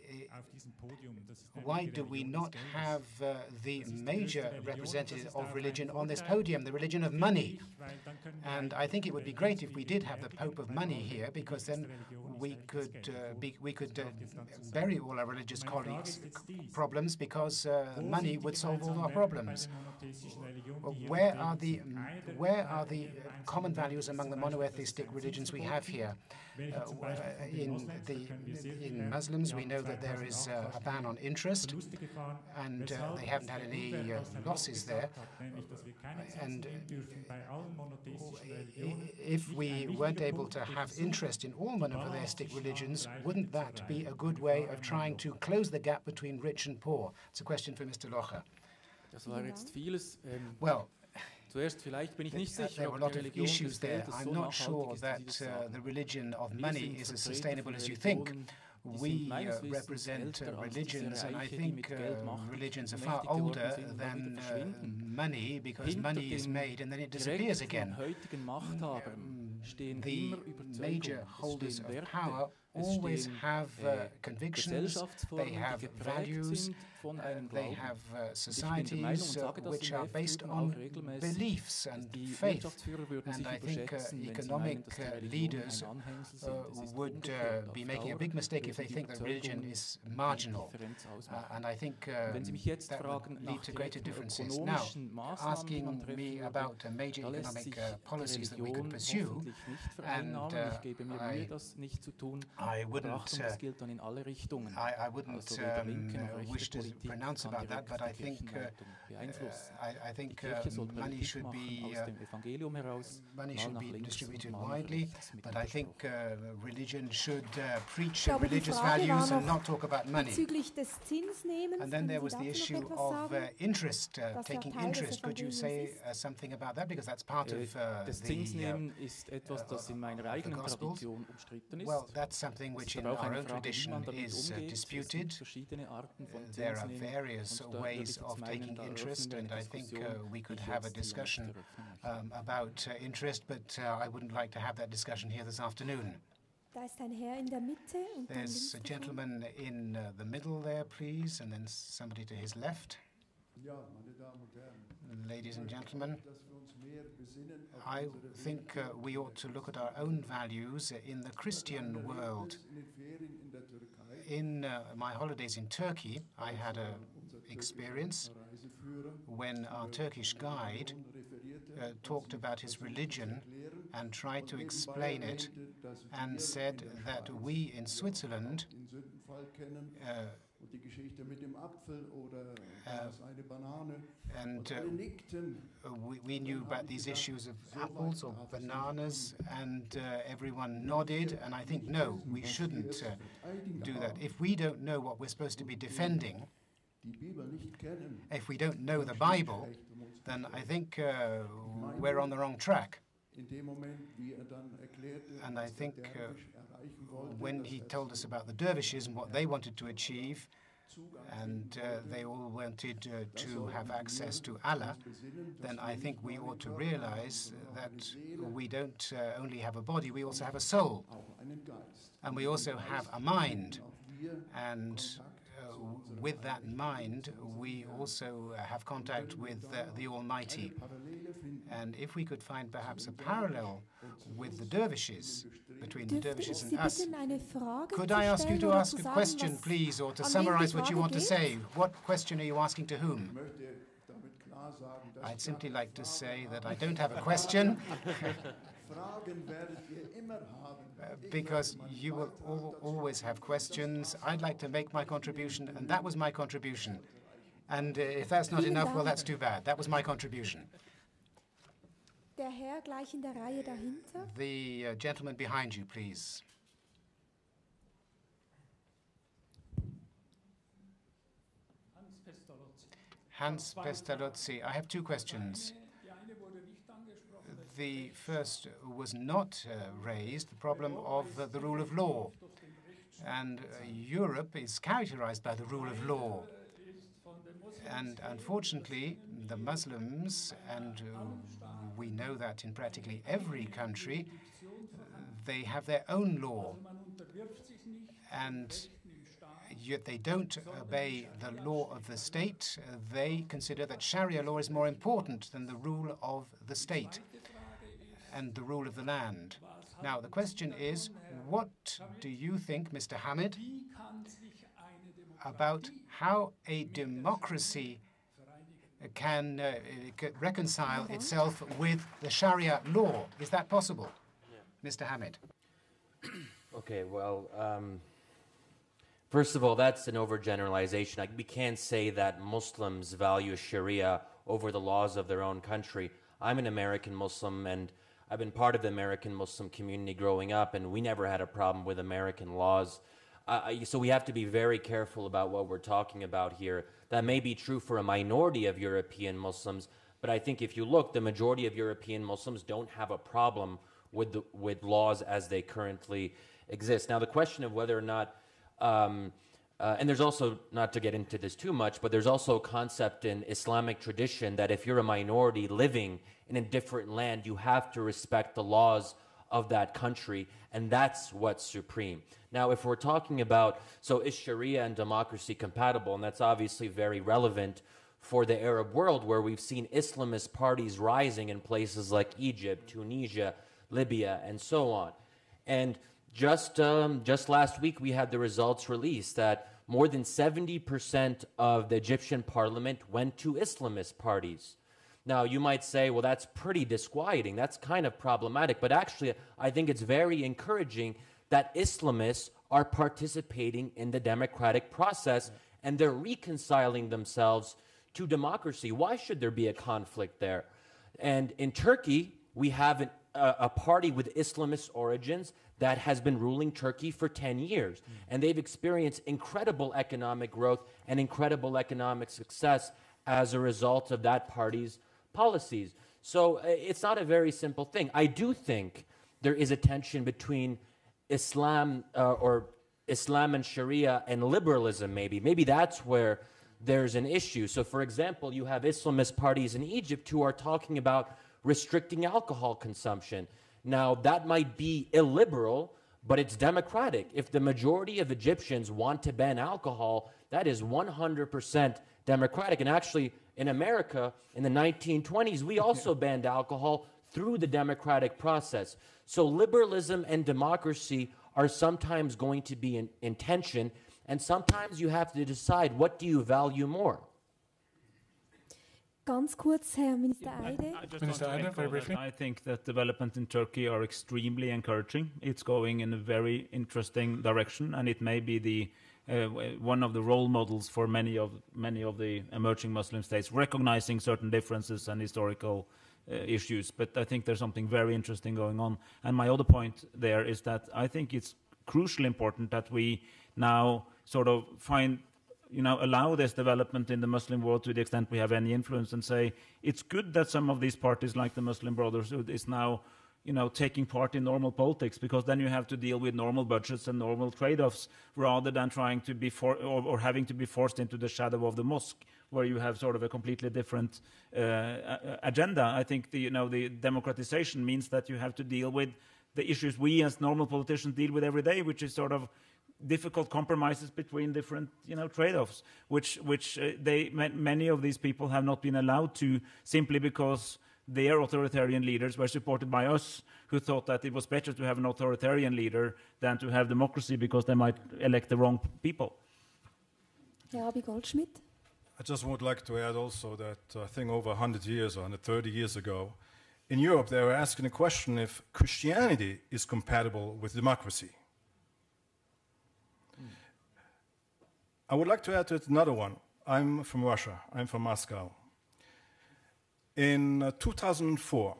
why do we not have uh, the major representative of religion on this podium, the religion of money? And I think it would be great if we did have the Pope of money here, because then we could uh, be, we could uh, bury all our religious colleagues problems because uh, money would solve all our problems. Where are the where are the common values among the monotheistic religions we have here? Uh, in the in Muslims, we know that there is uh, a ban on interest, and uh, they haven't had any uh, losses there. And if we weren't able to have interest in all monotheistic religions, wouldn't that be a good way of trying to close the gap between rich and poor? It's a question for Mr. Locher. Ähm, well, Zuerst vielleicht bin ich nicht sicher, there were a lot of issues there. I'm not sure that uh, the religion of money is as sustainable as you think. We uh, represent uh, religions, and I think uh, religions are far older than uh, money because money is made and then it disappears again. Mm, the major holders of power always have uh, äh, convictions, they have values, uh, they have uh, societies uh, which are based on beliefs and faith. And I think uh, economic uh, leaders would be making a big mistake if they think that religion is marginal. and I think that would lead to greater differences. Now, asking me about major economic policies that we could pursue, and I I wouldn't, uh, I, I, wouldn't um, wish to pronounce about that, but I think, uh, I, I, think uh, money should be money should be distributed widely, but I think religion should preach religious values and not talk about money. And then there was the issue of interest, taking interest. Could you say something about that? Because that's part of the, uh, Well, that's something something which in our own tradition is uh, disputed. there are various ways of taking interest, and I think uh, we could have a discussion um, about uh, interest, but uh, I wouldn't like to have that discussion here this afternoon. There's a gentleman in uh, the middle there, please, and then somebody to his left. Ladies and gentlemen, I think uh, we ought to look at our own values in the Christian world. In uh, my holidays in Turkey, I had an experience when our Turkish guide uh, talked about his religion and tried to explain it and said that we in Switzerland uh, and uh, we, we, knew about these issues of apples or bananas, and uh, everyone nodded. And I think, no, we shouldn't uh, do that. If we don't know what we're supposed to be defending, if we don't know the Bible, then I think uh, we're on the wrong track. And I think uh, when he told us about the dervishes and what they wanted to achieve, and uh, they all wanted uh, to have access to Allah, then I think we ought to realize that we don't uh, only have a body, we also have a soul. And we also have a mind. And uh, with that mind, we also have contact with uh, the Almighty. And if we could find perhaps a parallel with the dervishes, between the dervishes and us, could I ask you to ask a question, please, or to summarize what you want to say? What question are you asking to whom? I'd simply like to say that I don't have a question. because you will al always have questions. I'd like to make my contribution, and that was my contribution. And uh, if that's not enough, well, that's too bad. That was my contribution. Der Herr gleich in der Reihe dahinter. The uh, gentleman behind you, please. Hans Pestalozzi. I have two questions. The first was not uh, raised, the problem of uh, the rule of law. And uh, Europe is characterized by the rule of law. And unfortunately, the Muslims, and uh, we know that in practically every country, they have their own law. And yet they don't obey the law of the state. they consider that Sharia law is more important than the rule of the state and the rule of the land. Now, the question is, what do you think, Mr. Hamid, about how a democracy can uh, reconcile itself with the Sharia law? Is that possible? Yeah. Mr. Hamid? Okay, well, um, first of all, that's an overgeneralization. we can't say that Muslims value Sharia over the laws of their own country. I'm an American Muslim, and I've been part of the American Muslim community growing up, and we never had a problem with American laws. Uh, so we have to be very careful about what we're talking about here. That may be true for a minority of European Muslims, but I think if you look, the majority of European Muslims don't have a problem with the, with laws as they currently exist. Now, the question of whether or not um, uh, and there's also, not to get into this too much, but there's also a concept in Islamic tradition that if you're a minority living in a different land, you have to respect the laws of that country, and that's what's supreme. Now, if we're talking about, so is Sharia and democracy compatible? And that's obviously very relevant for the Arab world, where we've seen Islamist parties rising in places like Egypt, Tunisia, Libya, and so on. And just, um, just last week, we had the results released that more than 70% of the Egyptian parliament went to Islamist parties. Now, you might say, well, that's pretty disquieting. That's kind of problematic. But actually, I think it's very encouraging that Islamists are participating in the democratic process and they're reconciling themselves to democracy. Why should there be a conflict there? And in Turkey, we have an, a, a party with Islamist origins that has been ruling Turkey for 10 years. Mm. And they've experienced incredible economic growth and incredible economic success as a result of that party's policies. So uh, it's not a very simple thing. I do think there is a tension between Islam uh, or Islam and Sharia and liberalism, maybe. Maybe that's where there's an issue. So, for example, you have Islamist parties in Egypt who are talking about restricting alcohol consumption. Now, that might be illiberal, but it's democratic. If the majority of Egyptians want to ban alcohol, that is 100% democratic. And actually, in America, in the 1920s, we also banned alcohol through the democratic process. So liberalism and democracy are sometimes going to be in, in tension, and sometimes you have to decide what do you value more. Ganz kurz, Herr Minister Eide. Minister Eide, very briefly. I think that development in Turkey are extremely encouraging. It's going in a very interesting direction, and it may be the uh, one of the role models for many of many of the emerging Muslim states, recognizing certain differences and historical uh, issues. But I think there's something very interesting going on. And my other point there is that I think it's crucially important that we now sort of find you know, allow this development in the Muslim world to the extent we have any influence and say it's good that some of these parties like the Muslim Brotherhood is now you know, taking part in normal politics because then you have to deal with normal budgets and normal trade-offs rather than trying to be for, or, or, having to be forced into the shadow of the mosque where you have sort of a completely different uh, agenda. I think the, you know, the democratization means that you have to deal with the issues we as normal politicians deal with every day, which is sort of difficult compromises between different you know trade-offs which which uh, they many of these people have not been allowed to simply because their authoritarian leaders were supported by us who thought that it was better to have an authoritarian leader than to have democracy because they might elect the wrong people Herr Goldschmidt I just would like to add also that uh, I think over 100 years or 130 years ago in Europe they were asking the question if Christianity is compatible with democracy I would like to add to it another one. I'm from Russia. I'm from Moscow. In uh, 2004,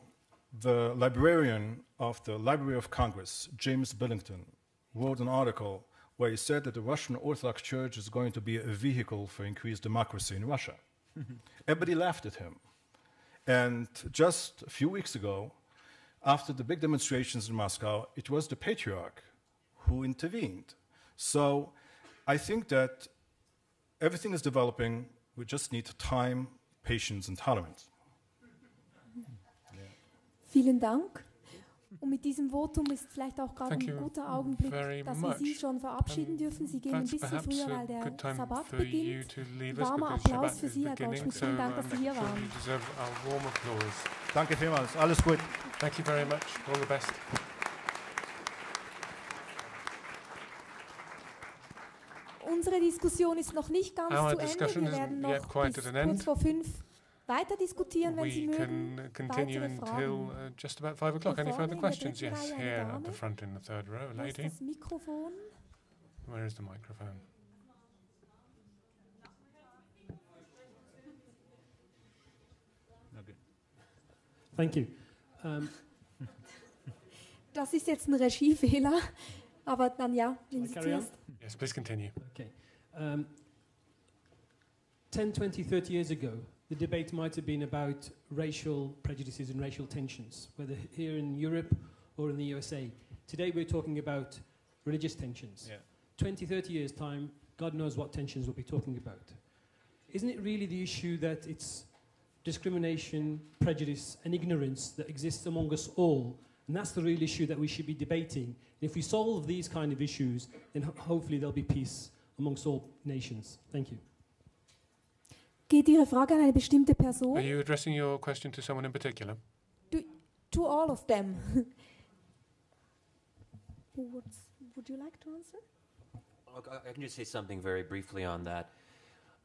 the librarian of the Library of Congress, James Billington, wrote an article where he said that the Russian Orthodox Church is going to be a vehicle for increased democracy in Russia. Everybody laughed at him. And just a few weeks ago, after the big demonstrations in Moscow, it was the patriarch who intervened. So I think that everything is developing. We just need time, patience, and tolerance. Vielen Dank. Und mit diesem Votum ist vielleicht auch gerade ein guter Augenblick, dass wir Sie schon verabschieden dürfen. Sie gehen ein bisschen früher, weil der Sabbat beginnt. Warmer Applaus für Sie, Herr Goldschmidt. Vielen Dank, dass Sie hier waren. Danke vielmals. Alles gut. Thank you very much. All the best. Unsere Diskussion ist noch nicht ganz Our zu Ende. Wir werden noch bis kurz vor fünf weiter diskutieren, wenn we Sie mögen. can continue until uh, just about five o'clock. Any further questions? Yes, here at the front in the third row, lady. Das Mikrofon. Where is the microphone? Thank you. Um, das ist jetzt ein Regiefehler. Aber dann ja, Yes, please continue. Okay. Um, 10, 20, 30 years ago, the debate might have been about racial prejudices and racial tensions, whether here in Europe or in the USA. Today we're talking about religious tensions. Yeah. 20, 30 years' time, God knows what tensions we'll be talking about. Isn't it really the issue that it's discrimination, prejudice, and ignorance that exists among us all and that's the real issue that we should be debating. And if we solve these kind of issues, then ho hopefully there'll be peace amongst all nations. Thank you. Geht Ihre Frage an eine bestimmte Person? Are you addressing your question to someone in particular? To, to all of them. would you like to answer? I can just say something very briefly on that.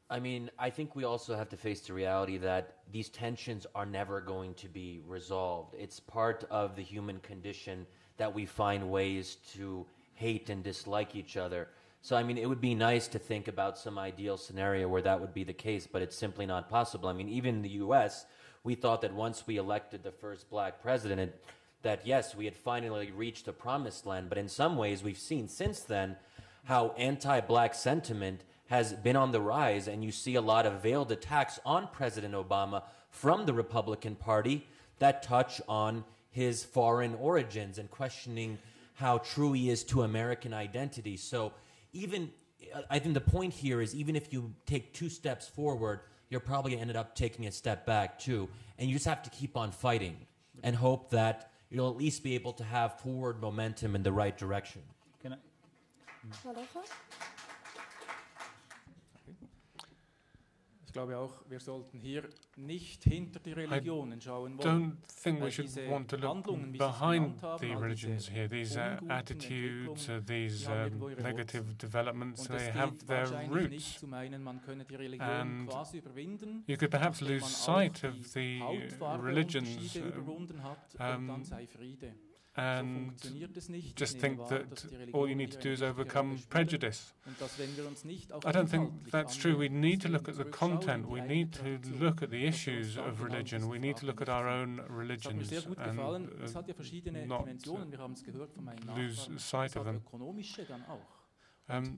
I mean, I think we also have to face the reality that these tensions are never going to be resolved. It's part of the human condition that we find ways to hate and dislike each other. So, I mean, it would be nice to think about some ideal scenario where that would be the case, but it's simply not possible. I mean, even in the US, we thought that once we elected the first black president, that yes, we had finally reached the promised land. But in some ways, we've seen since then how anti black sentiment has been on the rise, and you see a lot of veiled attacks on President Obama from the Republican Party that touch on his foreign origins and questioning how true he is to American identity. So, even I think the point here is even if you take two steps forward, you're probably ended up taking a step back too. And you just have to keep on fighting and hope that you'll at least be able to have forward momentum in the right direction. Can I? Glaube auch, wir sollten hier nicht hinter die Religionen schauen wollen. don't think we should want to look behind the religions here. These uh, attitudes, uh, these um, negative developments, they have their roots. And you could perhaps lose sight of the religions uh, um, and just think that all you need to do is overcome prejudice. I don't think that's true. We need to look at the content. We need to look at the issues of religion. We need to look at our own religions and uh, not lose sight of them. Um,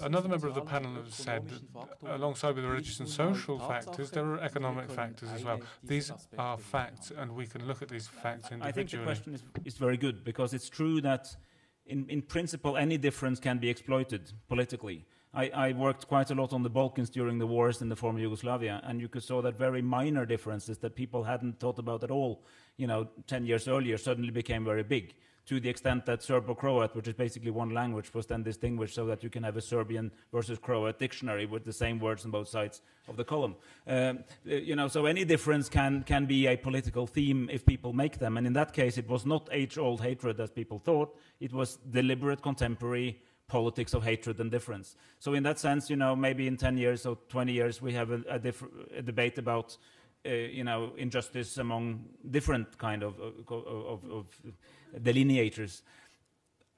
another member of the panel has said, that alongside with the religious and social factors, there are economic factors as well. These are facts, and we can look at these facts individually. I think the question is, is very good because it's true that, in, in principle, any difference can be exploited politically. I, I, worked quite a lot on the Balkans during the wars in the former Yugoslavia, and you could saw that very minor differences that people hadn't thought about at all, you know, 10 years earlier suddenly became very big to the extent that Serbo-Croat, which is basically one language, was then distinguished so that you can have a Serbian versus Croat dictionary with the same words on both sides of the column. Um, uh, you know, so any difference can, can be a political theme if people make them. And in that case, it was not age-old hatred as people thought. It was deliberate contemporary politics of hatred and difference. So in that sense, you know, maybe in 10 years or 20 years, we have a, a, a debate about, uh, you know, injustice among different kind of, of, of, of delineators.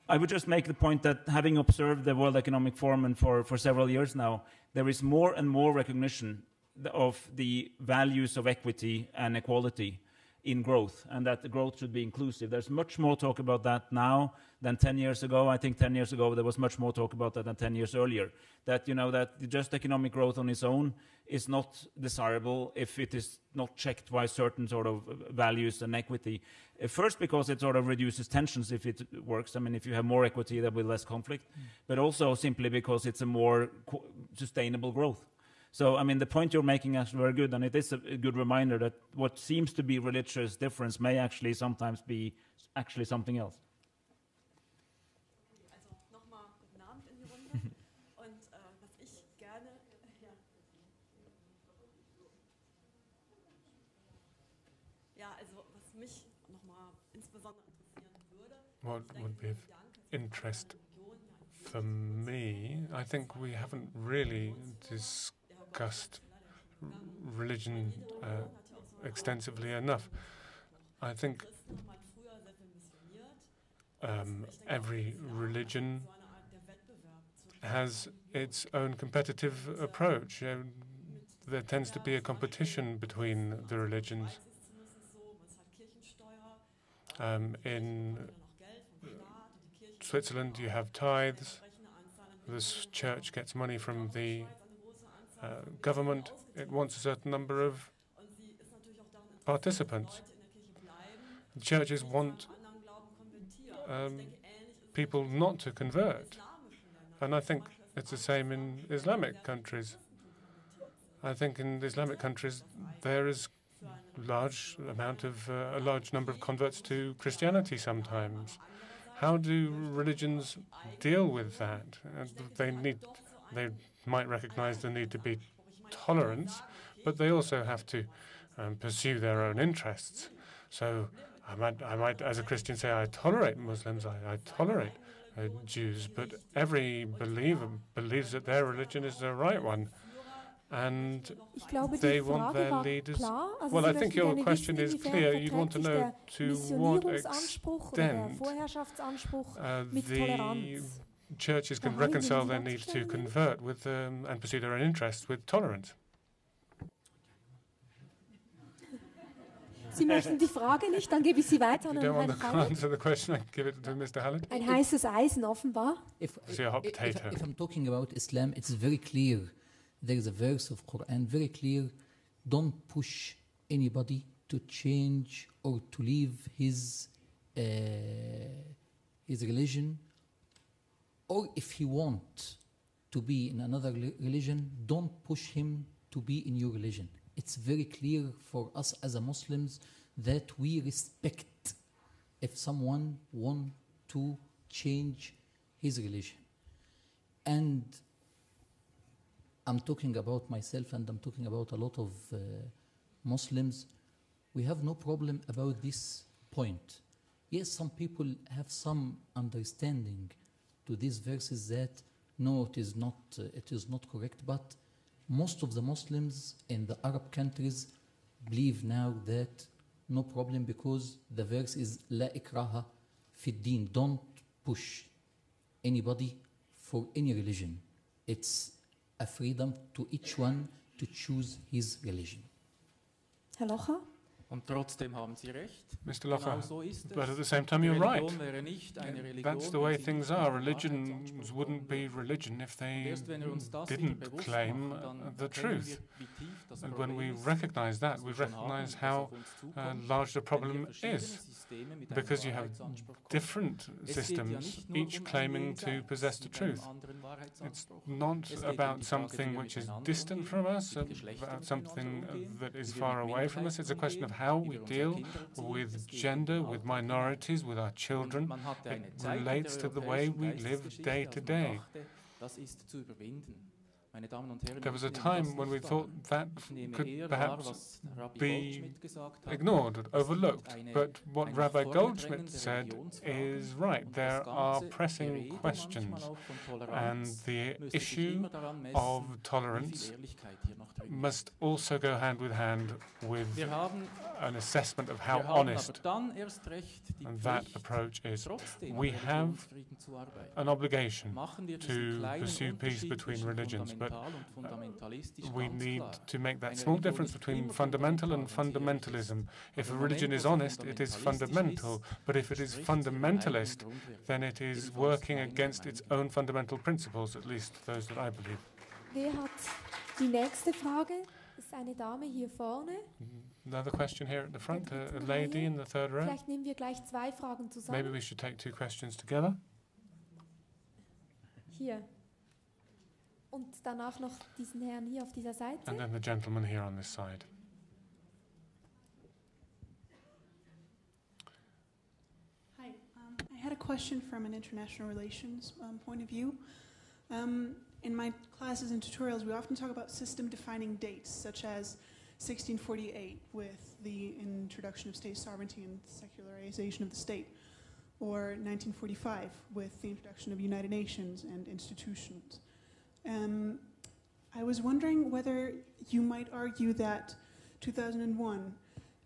I would just make the point that having observed the World Economic Forum for, for several years now, there is more and more recognition of the values of equity and equality in growth and that the growth should be inclusive. There's much more talk about that now than 10 years ago. I think 10 years ago there was much more talk about that than 10 years earlier. That, you know, that just economic growth on its own is not desirable if it is not checked by certain sort of values and equity. Uh, first, because it sort of reduces tensions if it works. I mean, if you have more equity, there will be less conflict. Mm. But also simply because it's a more sustainable growth. So, I mean, the point you're making is very good, and it is a, good reminder that what seems to be religious difference may actually sometimes be actually something else. What would be of interest for me, I think we haven't really discussed discussed religion uh, extensively enough. I think um, every religion has its own competitive approach. Uh, there tends to be a competition between the religions. Um, in Switzerland, you have tithes. This church gets money from the government, it wants a certain number of participants. Churches want um, people not to convert. And I think it's the same in Islamic countries. I think in Islamic countries there is large amount of uh, a large number of converts to Christianity sometimes. How do religions deal with that? Uh, they need they might recognize the need to be tolerant, but they also have to um, pursue their own interests. So I might, I might, as a Christian, say I tolerate Muslims, I, I tolerate uh, Jews, but every believer believes that their religion is the right one. And they want their leaders. well, I think your question is clear. You want to know to what extent uh, the churches can reconcile their need to convert with um, and pursue their own interests with tolerance. Sie möchten die Frage nicht, dann gebe ich sie weiter an Herrn Khaled. Ein heißes Eisen offenbar. If, if, if, if I'm talking about Islam, it's very clear. There is a verse of Quran very clear. Don't push anybody to change or to leave his uh, his religion or if he wants to be in another religion, don't push him to be in your religion. It's very clear for us as a Muslims that we respect if someone want to change his religion. And I'm talking about myself and I'm talking about a lot of uh, Muslims. We have no problem about this point. Yes, some people have some understanding to these verses that no, it is not, uh, it is not correct. But most of the Muslims in the Arab countries believe now that no problem because the verse is La ikraha fiddin. Don't push anybody for any religion. It's a freedom to each one to choose his religion. Locher? Und trotzdem haben Sie recht. Mr. Locher, so but at the same time you're right. That's the way things are. Religions wouldn't be religion if they didn't claim the truth. And when we recognize that, we recognize how uh, large the problem is. Because you have different systems, each claiming to possess the truth. It's not about something which is distant from us, about something that is far away from us. It's a question of how we deal with gender, with minorities, with our children. It relates to the way we live day to day. There was a time when we thought that could perhaps be ignored, overlooked. But what Rabbi Goldschmidt said is right. There are pressing questions, and the issue of tolerance must also go hand with hand with an assessment of how honest that approach is. We have an obligation to pursue peace between religions, but we need to make that small difference between fundamental and fundamentalism. If a religion is honest, it is fundamental, but if it is fundamentalist, then it is working against its own fundamental principles, at least those that I believe. Wer hat die nächste Frage? ist eine Dame hier vorne. Mm-hmm. Another question here at the front, a, a lady in the third row. Vielleicht nehmen wir gleich zwei Fragen zusammen. Maybe we should take two questions together. Hier. Und danach noch diesen Herrn hier auf dieser Seite. And then the gentleman here on this side. Hi, um, I had a question from an international relations um, point of view. Um, in my classes and tutorials, we often talk about system defining dates, such as 1648 with the introduction of state sovereignty and secularization of the state, or 1945 with the introduction of United Nations and institutions. Um, I was wondering whether you might argue that 2001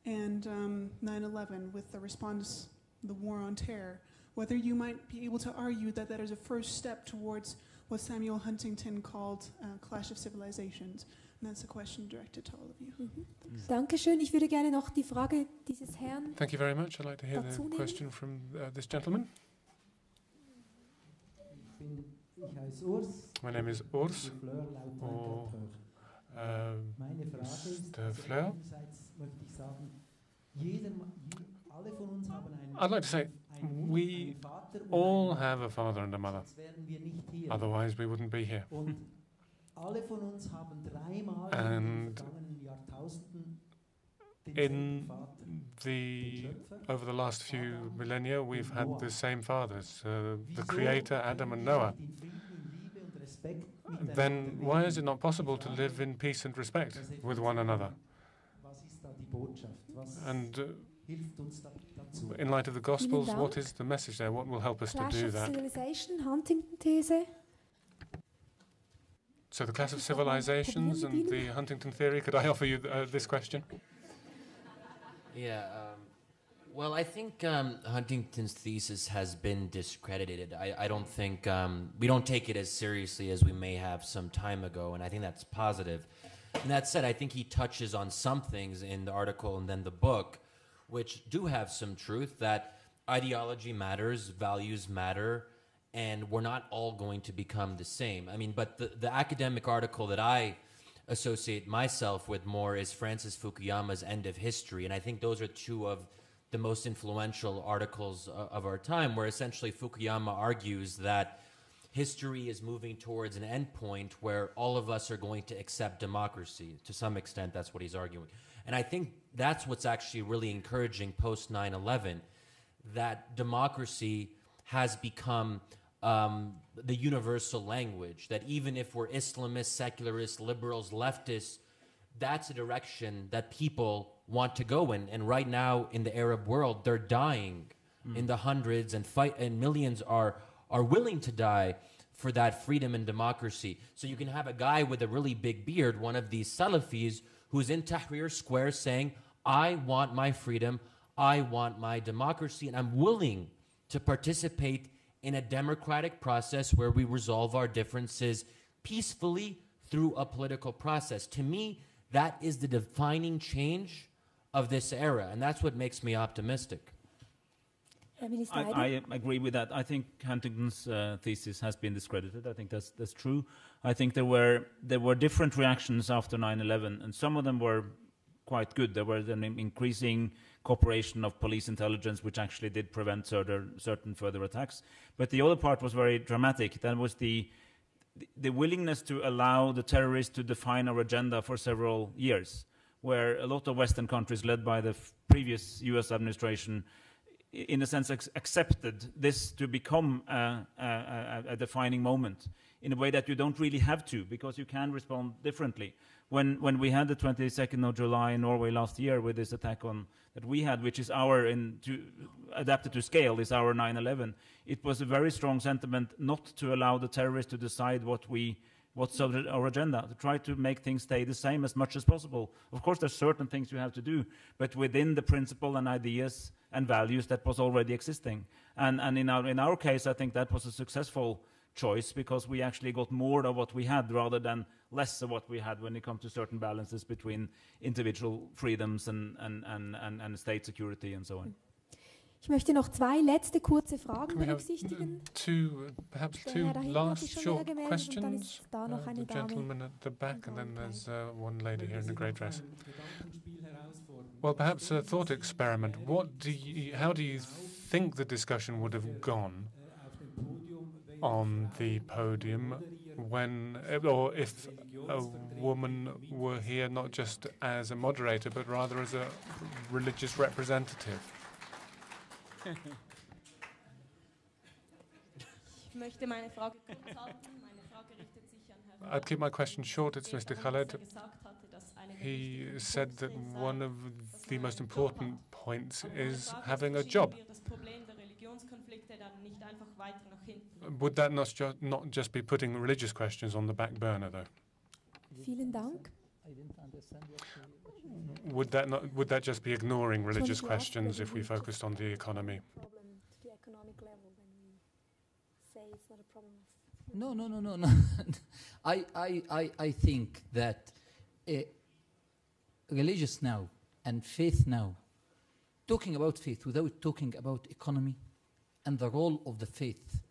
and um, 9 11 with the response, the war on terror, whether you might be able to argue that that is a first step towards what Samuel Huntington called uh, Clash of Civilizations. And that's a question directed to all of you. Mhm. Dankeschön. Ich würde gerne noch die Frage dieses Herrn. Thank you very much. I'd like to hear the question from uh, this gentleman. My name is Urs. Or, uh, Mr. Fleur. I'd like to say we all have a father and a mother. Otherwise, we wouldn't be here. and in the over the last few millennia, we've had the same fathers, uh, the Creator, Adam and Noah. Then why is it not possible to live in peace and respect with one another? And uh, in light of the Gospels, what is the message there? What will help us to do that? Civilization, Huntington these. So the clash of civilizations and the Huntington theory. Could I offer you uh, this question? Yeah. Um, well, I think um, Huntington's thesis has been discredited. I, I don't think um, we don't take it as seriously as we may have some time ago, and I think that's positive. And that said, I think he touches on some things in the article and then the book which do have some truth that ideology matters, values matter, and we're not all going to become the same. I mean, but the, the academic article that I associate myself with more is Francis Fukuyama's End of History. And I think those are two of the most influential articles uh, of our time, where essentially Fukuyama argues that history is moving towards an endpoint where all of us are going to accept democracy. To some extent, that's what he's arguing. And I think that's what's actually really encouraging post 9 11 that democracy has become um, the universal language. That even if we're Islamists, secularists, liberals, leftists, that's a direction that people want to go in. And right now in the Arab world, they're dying mm. in the hundreds, and fight, and millions are are willing to die for that freedom and democracy. So you can have a guy with a really big beard, one of these Salafis, who's in Tahrir Square saying, I want my freedom, I want my democracy, and I'm willing to participate in a democratic process where we resolve our differences peacefully through a political process. To me, that is the defining change of this era, and that's what makes me optimistic. I, I, agree with that. I think Huntington's uh, thesis has been discredited. I think that's that's true. I think there were there were different reactions after 9/11, and some of them were quite good. There was an increasing cooperation of police intelligence, which actually did prevent certain, further attacks. But the other part was very dramatic. That was the the willingness to allow the terrorists to define our agenda for several years, where a lot of Western countries, led by the previous U.S. administration, in a sense, accepted this to become a, a, a, defining moment in a way that you don't really have to, because you can respond differently when when we had the 22nd of July in Norway last year with this attack on that we had, which is our in to, adapted to scale, is our 9/11. It was a very strong sentiment not to allow the terrorists to decide what we what's our agenda to try to make things stay the same as much as possible. Of course, there's certain things you have to do, but within the principle and ideas and values that was already existing. And and in our in our case, I think that was a successful choice because we actually got more of what we had rather than less of what we had when it comes to certain balances between individual freedoms and, and, and, and, and state security and so on. Ich möchte noch zwei letzte kurze Fragen berücksichtigen. Two, perhaps two last short questions. Da noch uh, the gentleman at the back, and then there's uh, one lady here in the grey dress. Well, perhaps a thought experiment. What do you, how do you think the discussion would have gone on the podium when, uh, or if a woman were here not just as a moderator, but rather as a religious representative. I'd keep my question short. It's Mr. Khaled. He said that one of the most important points is having a job. Would that not, ju not just be putting religious questions on the back burner, though? Vielen Dank. Would that not would that just be ignoring religious questions if we focused on the economy? No, no, no, no, no. I, I, I, I think that uh, religious now and faith now, talking about faith without talking about economy and the role of the faith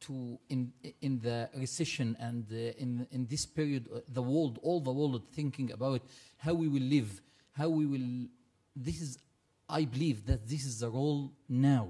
to in in the recession and uh, in in this period uh, the world all the world thinking about how we will live how we will this is i believe that this is the role now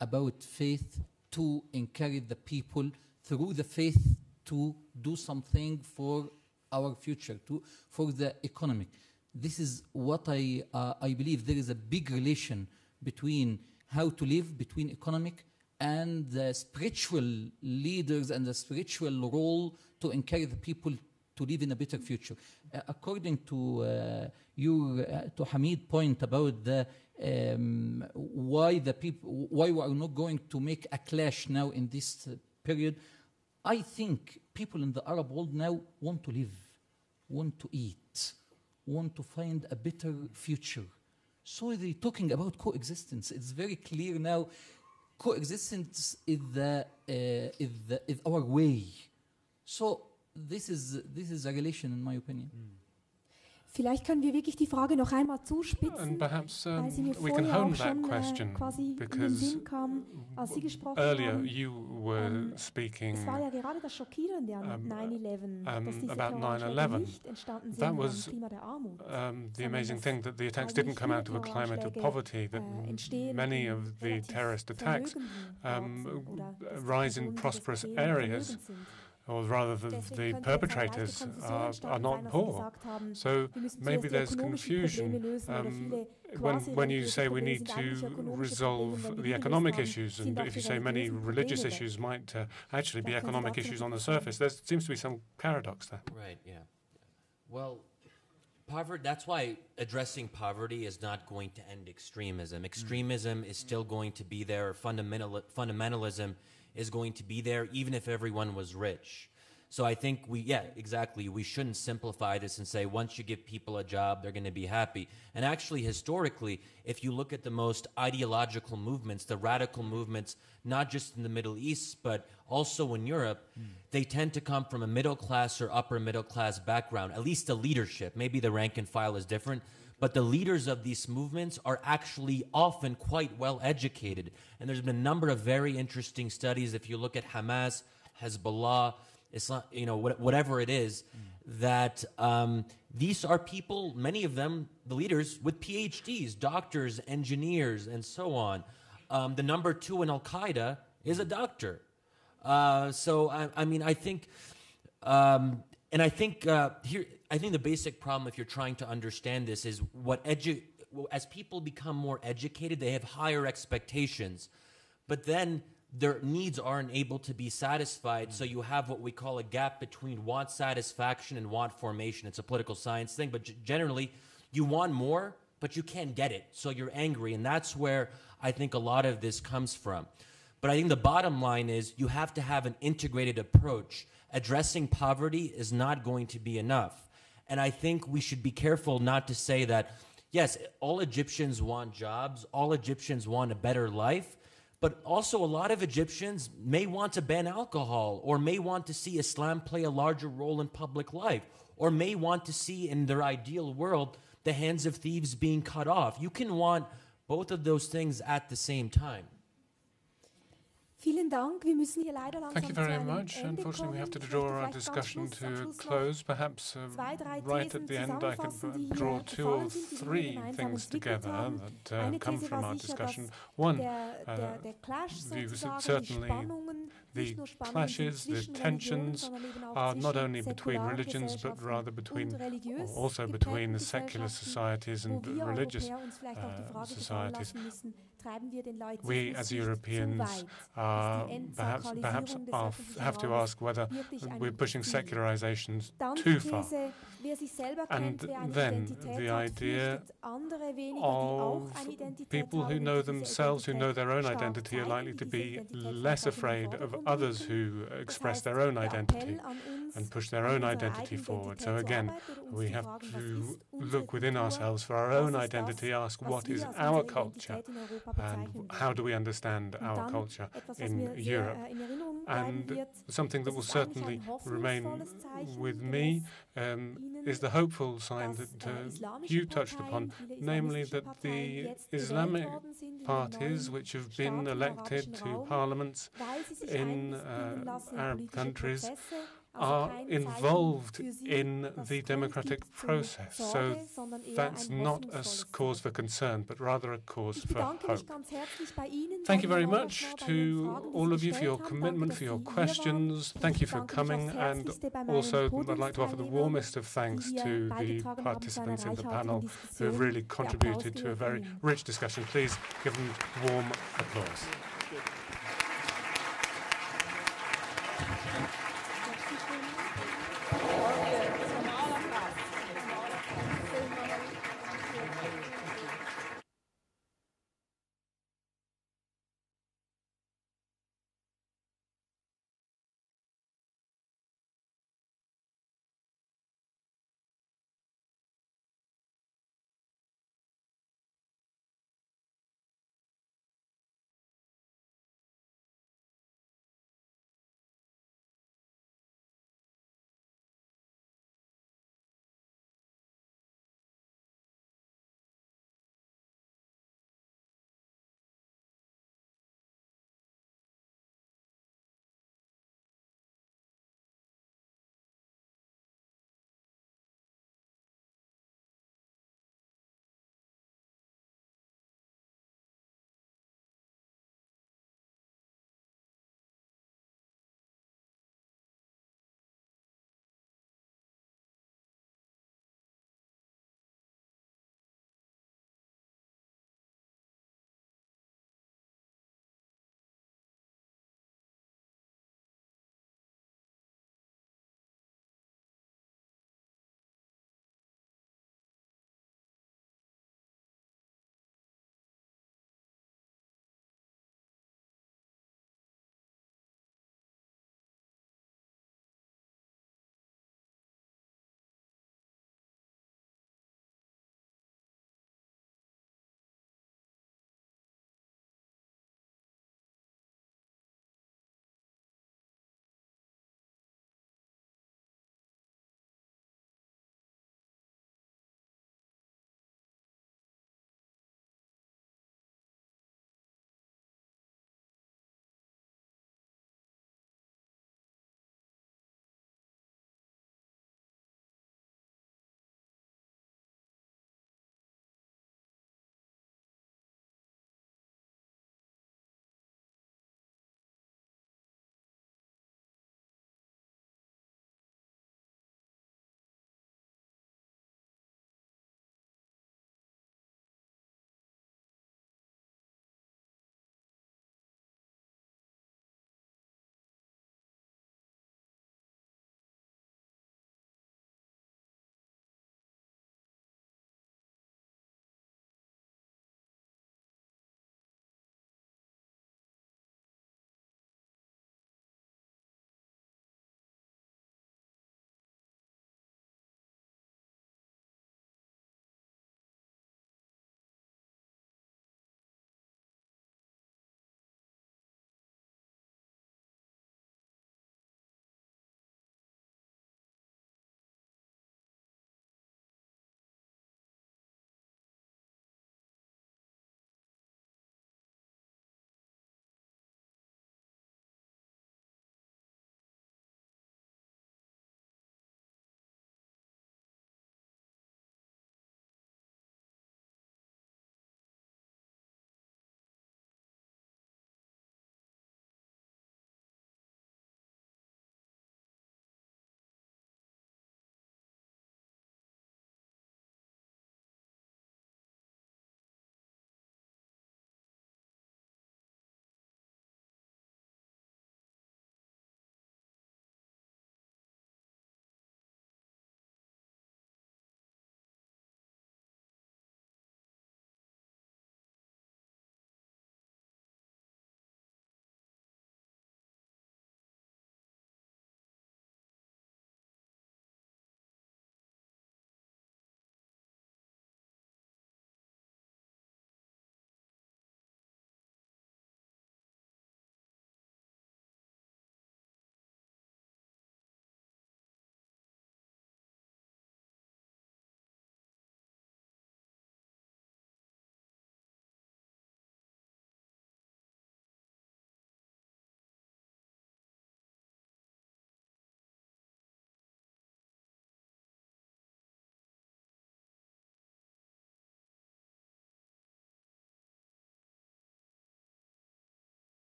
about faith to encourage the people through the faith to do something for our future to for the economic this is what i uh, i believe there is a big relation between how to live between economic and the spiritual leaders and the spiritual role to encourage the people to live in a better future. Uh, according to uh, your uh, to Hamid point about the um, why the people why we are not going to make a clash now in this uh, period, I think people in the Arab world now want to live, want to eat, want to find a better future. So they're talking about coexistence. It's very clear now coexistence is the, uh, is, the, is our way. So this is, this is a relation, in my opinion. Mm. Vielleicht können wir wirklich die Frage noch einmal zuspitzen, perhaps, um, weil sie mir vorher auch schon äh, quasi in den Sinn kam, als Sie gesprochen earlier haben. You were um, speaking, es war ja gerade das Schockierende an um, 9-11, um, dass diese about 9/11. nicht entstanden sind that was, Klima der Armut. Um, the amazing thing that the attacks didn't come out of a climate of poverty, that äh, many of the terrorist attacks um, rise in prosperous areas. Or rather the, the perpetrators are, are, not poor. So maybe there's confusion um, when, when you say we need to resolve the economic issues, and if you say many religious issues might uh, actually be economic issues on the surface, there seems to be some paradox there. Right, yeah. Well, poverty, that's why addressing poverty is not going to end extremism. Extremism mm. is still going to be there, fundamental, fundamentalism is going to be there even if everyone was rich. So I think we, yeah, exactly. We shouldn't simplify this and say once you give people a job, they're going to be happy. And actually, historically, if you look at the most ideological movements, the radical movements, not just in the Middle East, but also in Europe, mm. they tend to come from a middle class or upper middle class background, at least the leadership. Maybe the rank and file is different, but the leaders of these movements are actually often quite well educated. And there's been a number of very interesting studies. If you look at Hamas, Hezbollah, Islam, you know, whatever it is, that um, these are people, many of them, the leaders, with PhDs, doctors, engineers, and so on. Um, the number two in Al Qaeda is a doctor. Uh, so I, I, mean, I think, um, and I think uh, here, I think the basic problem, if you're trying to understand this, is what edu- as people become more educated, they have higher expectations, but then their needs aren't able to be satisfied. Mm. So you have what we call a gap between want satisfaction and want formation. It's a political science thing, but generally, you want more, but you can't get it. So you're angry, and that's where I think a lot of this comes from. But I think the bottom line is you have to have an integrated approach. Addressing poverty is not going to be enough. And I think we should be careful not to say that, yes, all Egyptians want jobs, all Egyptians want a better life, but also a lot of Egyptians may want to ban alcohol or may want to see Islam play a larger role in public life or may want to see in their ideal world the hands of thieves being cut off. You can want both of those things at the same time. Vielen Dank. Wir müssen hier leider langsam Thank you very much. Ende Unfortunately, we have to draw our discussion to close. Perhaps uh, right at the end, I could draw two or three things together that uh, come from our discussion. One uh, view is certainly the clashes, the tensions are not only between religions, but rather between also between the secular societies and the religious uh, societies. We as Europeans uh, perhaps, perhaps have to ask whether we're pushing secularizations too far. And then the idea of people who know themselves, who know their own identity, are likely to be less afraid of others who express their own identity and push their own identity forward. So again, we have to look within ourselves for our own identity, ask what is our culture? And how do we understand our culture in Europe. And something that will certainly remain with me um, is the hopeful sign that uh, you touched upon, namely that the Islamic parties which have been elected to parliaments in uh, Arab countries are involved in the democratic process. So that's not a cause for concern, but rather a cause for hope. Thank you very much to all of you for your commitment, for your questions. Thank you for coming, and also I'd like to offer the warmest of thanks to the participants in the panel who have really contributed to a very rich discussion. Please give them warm applause.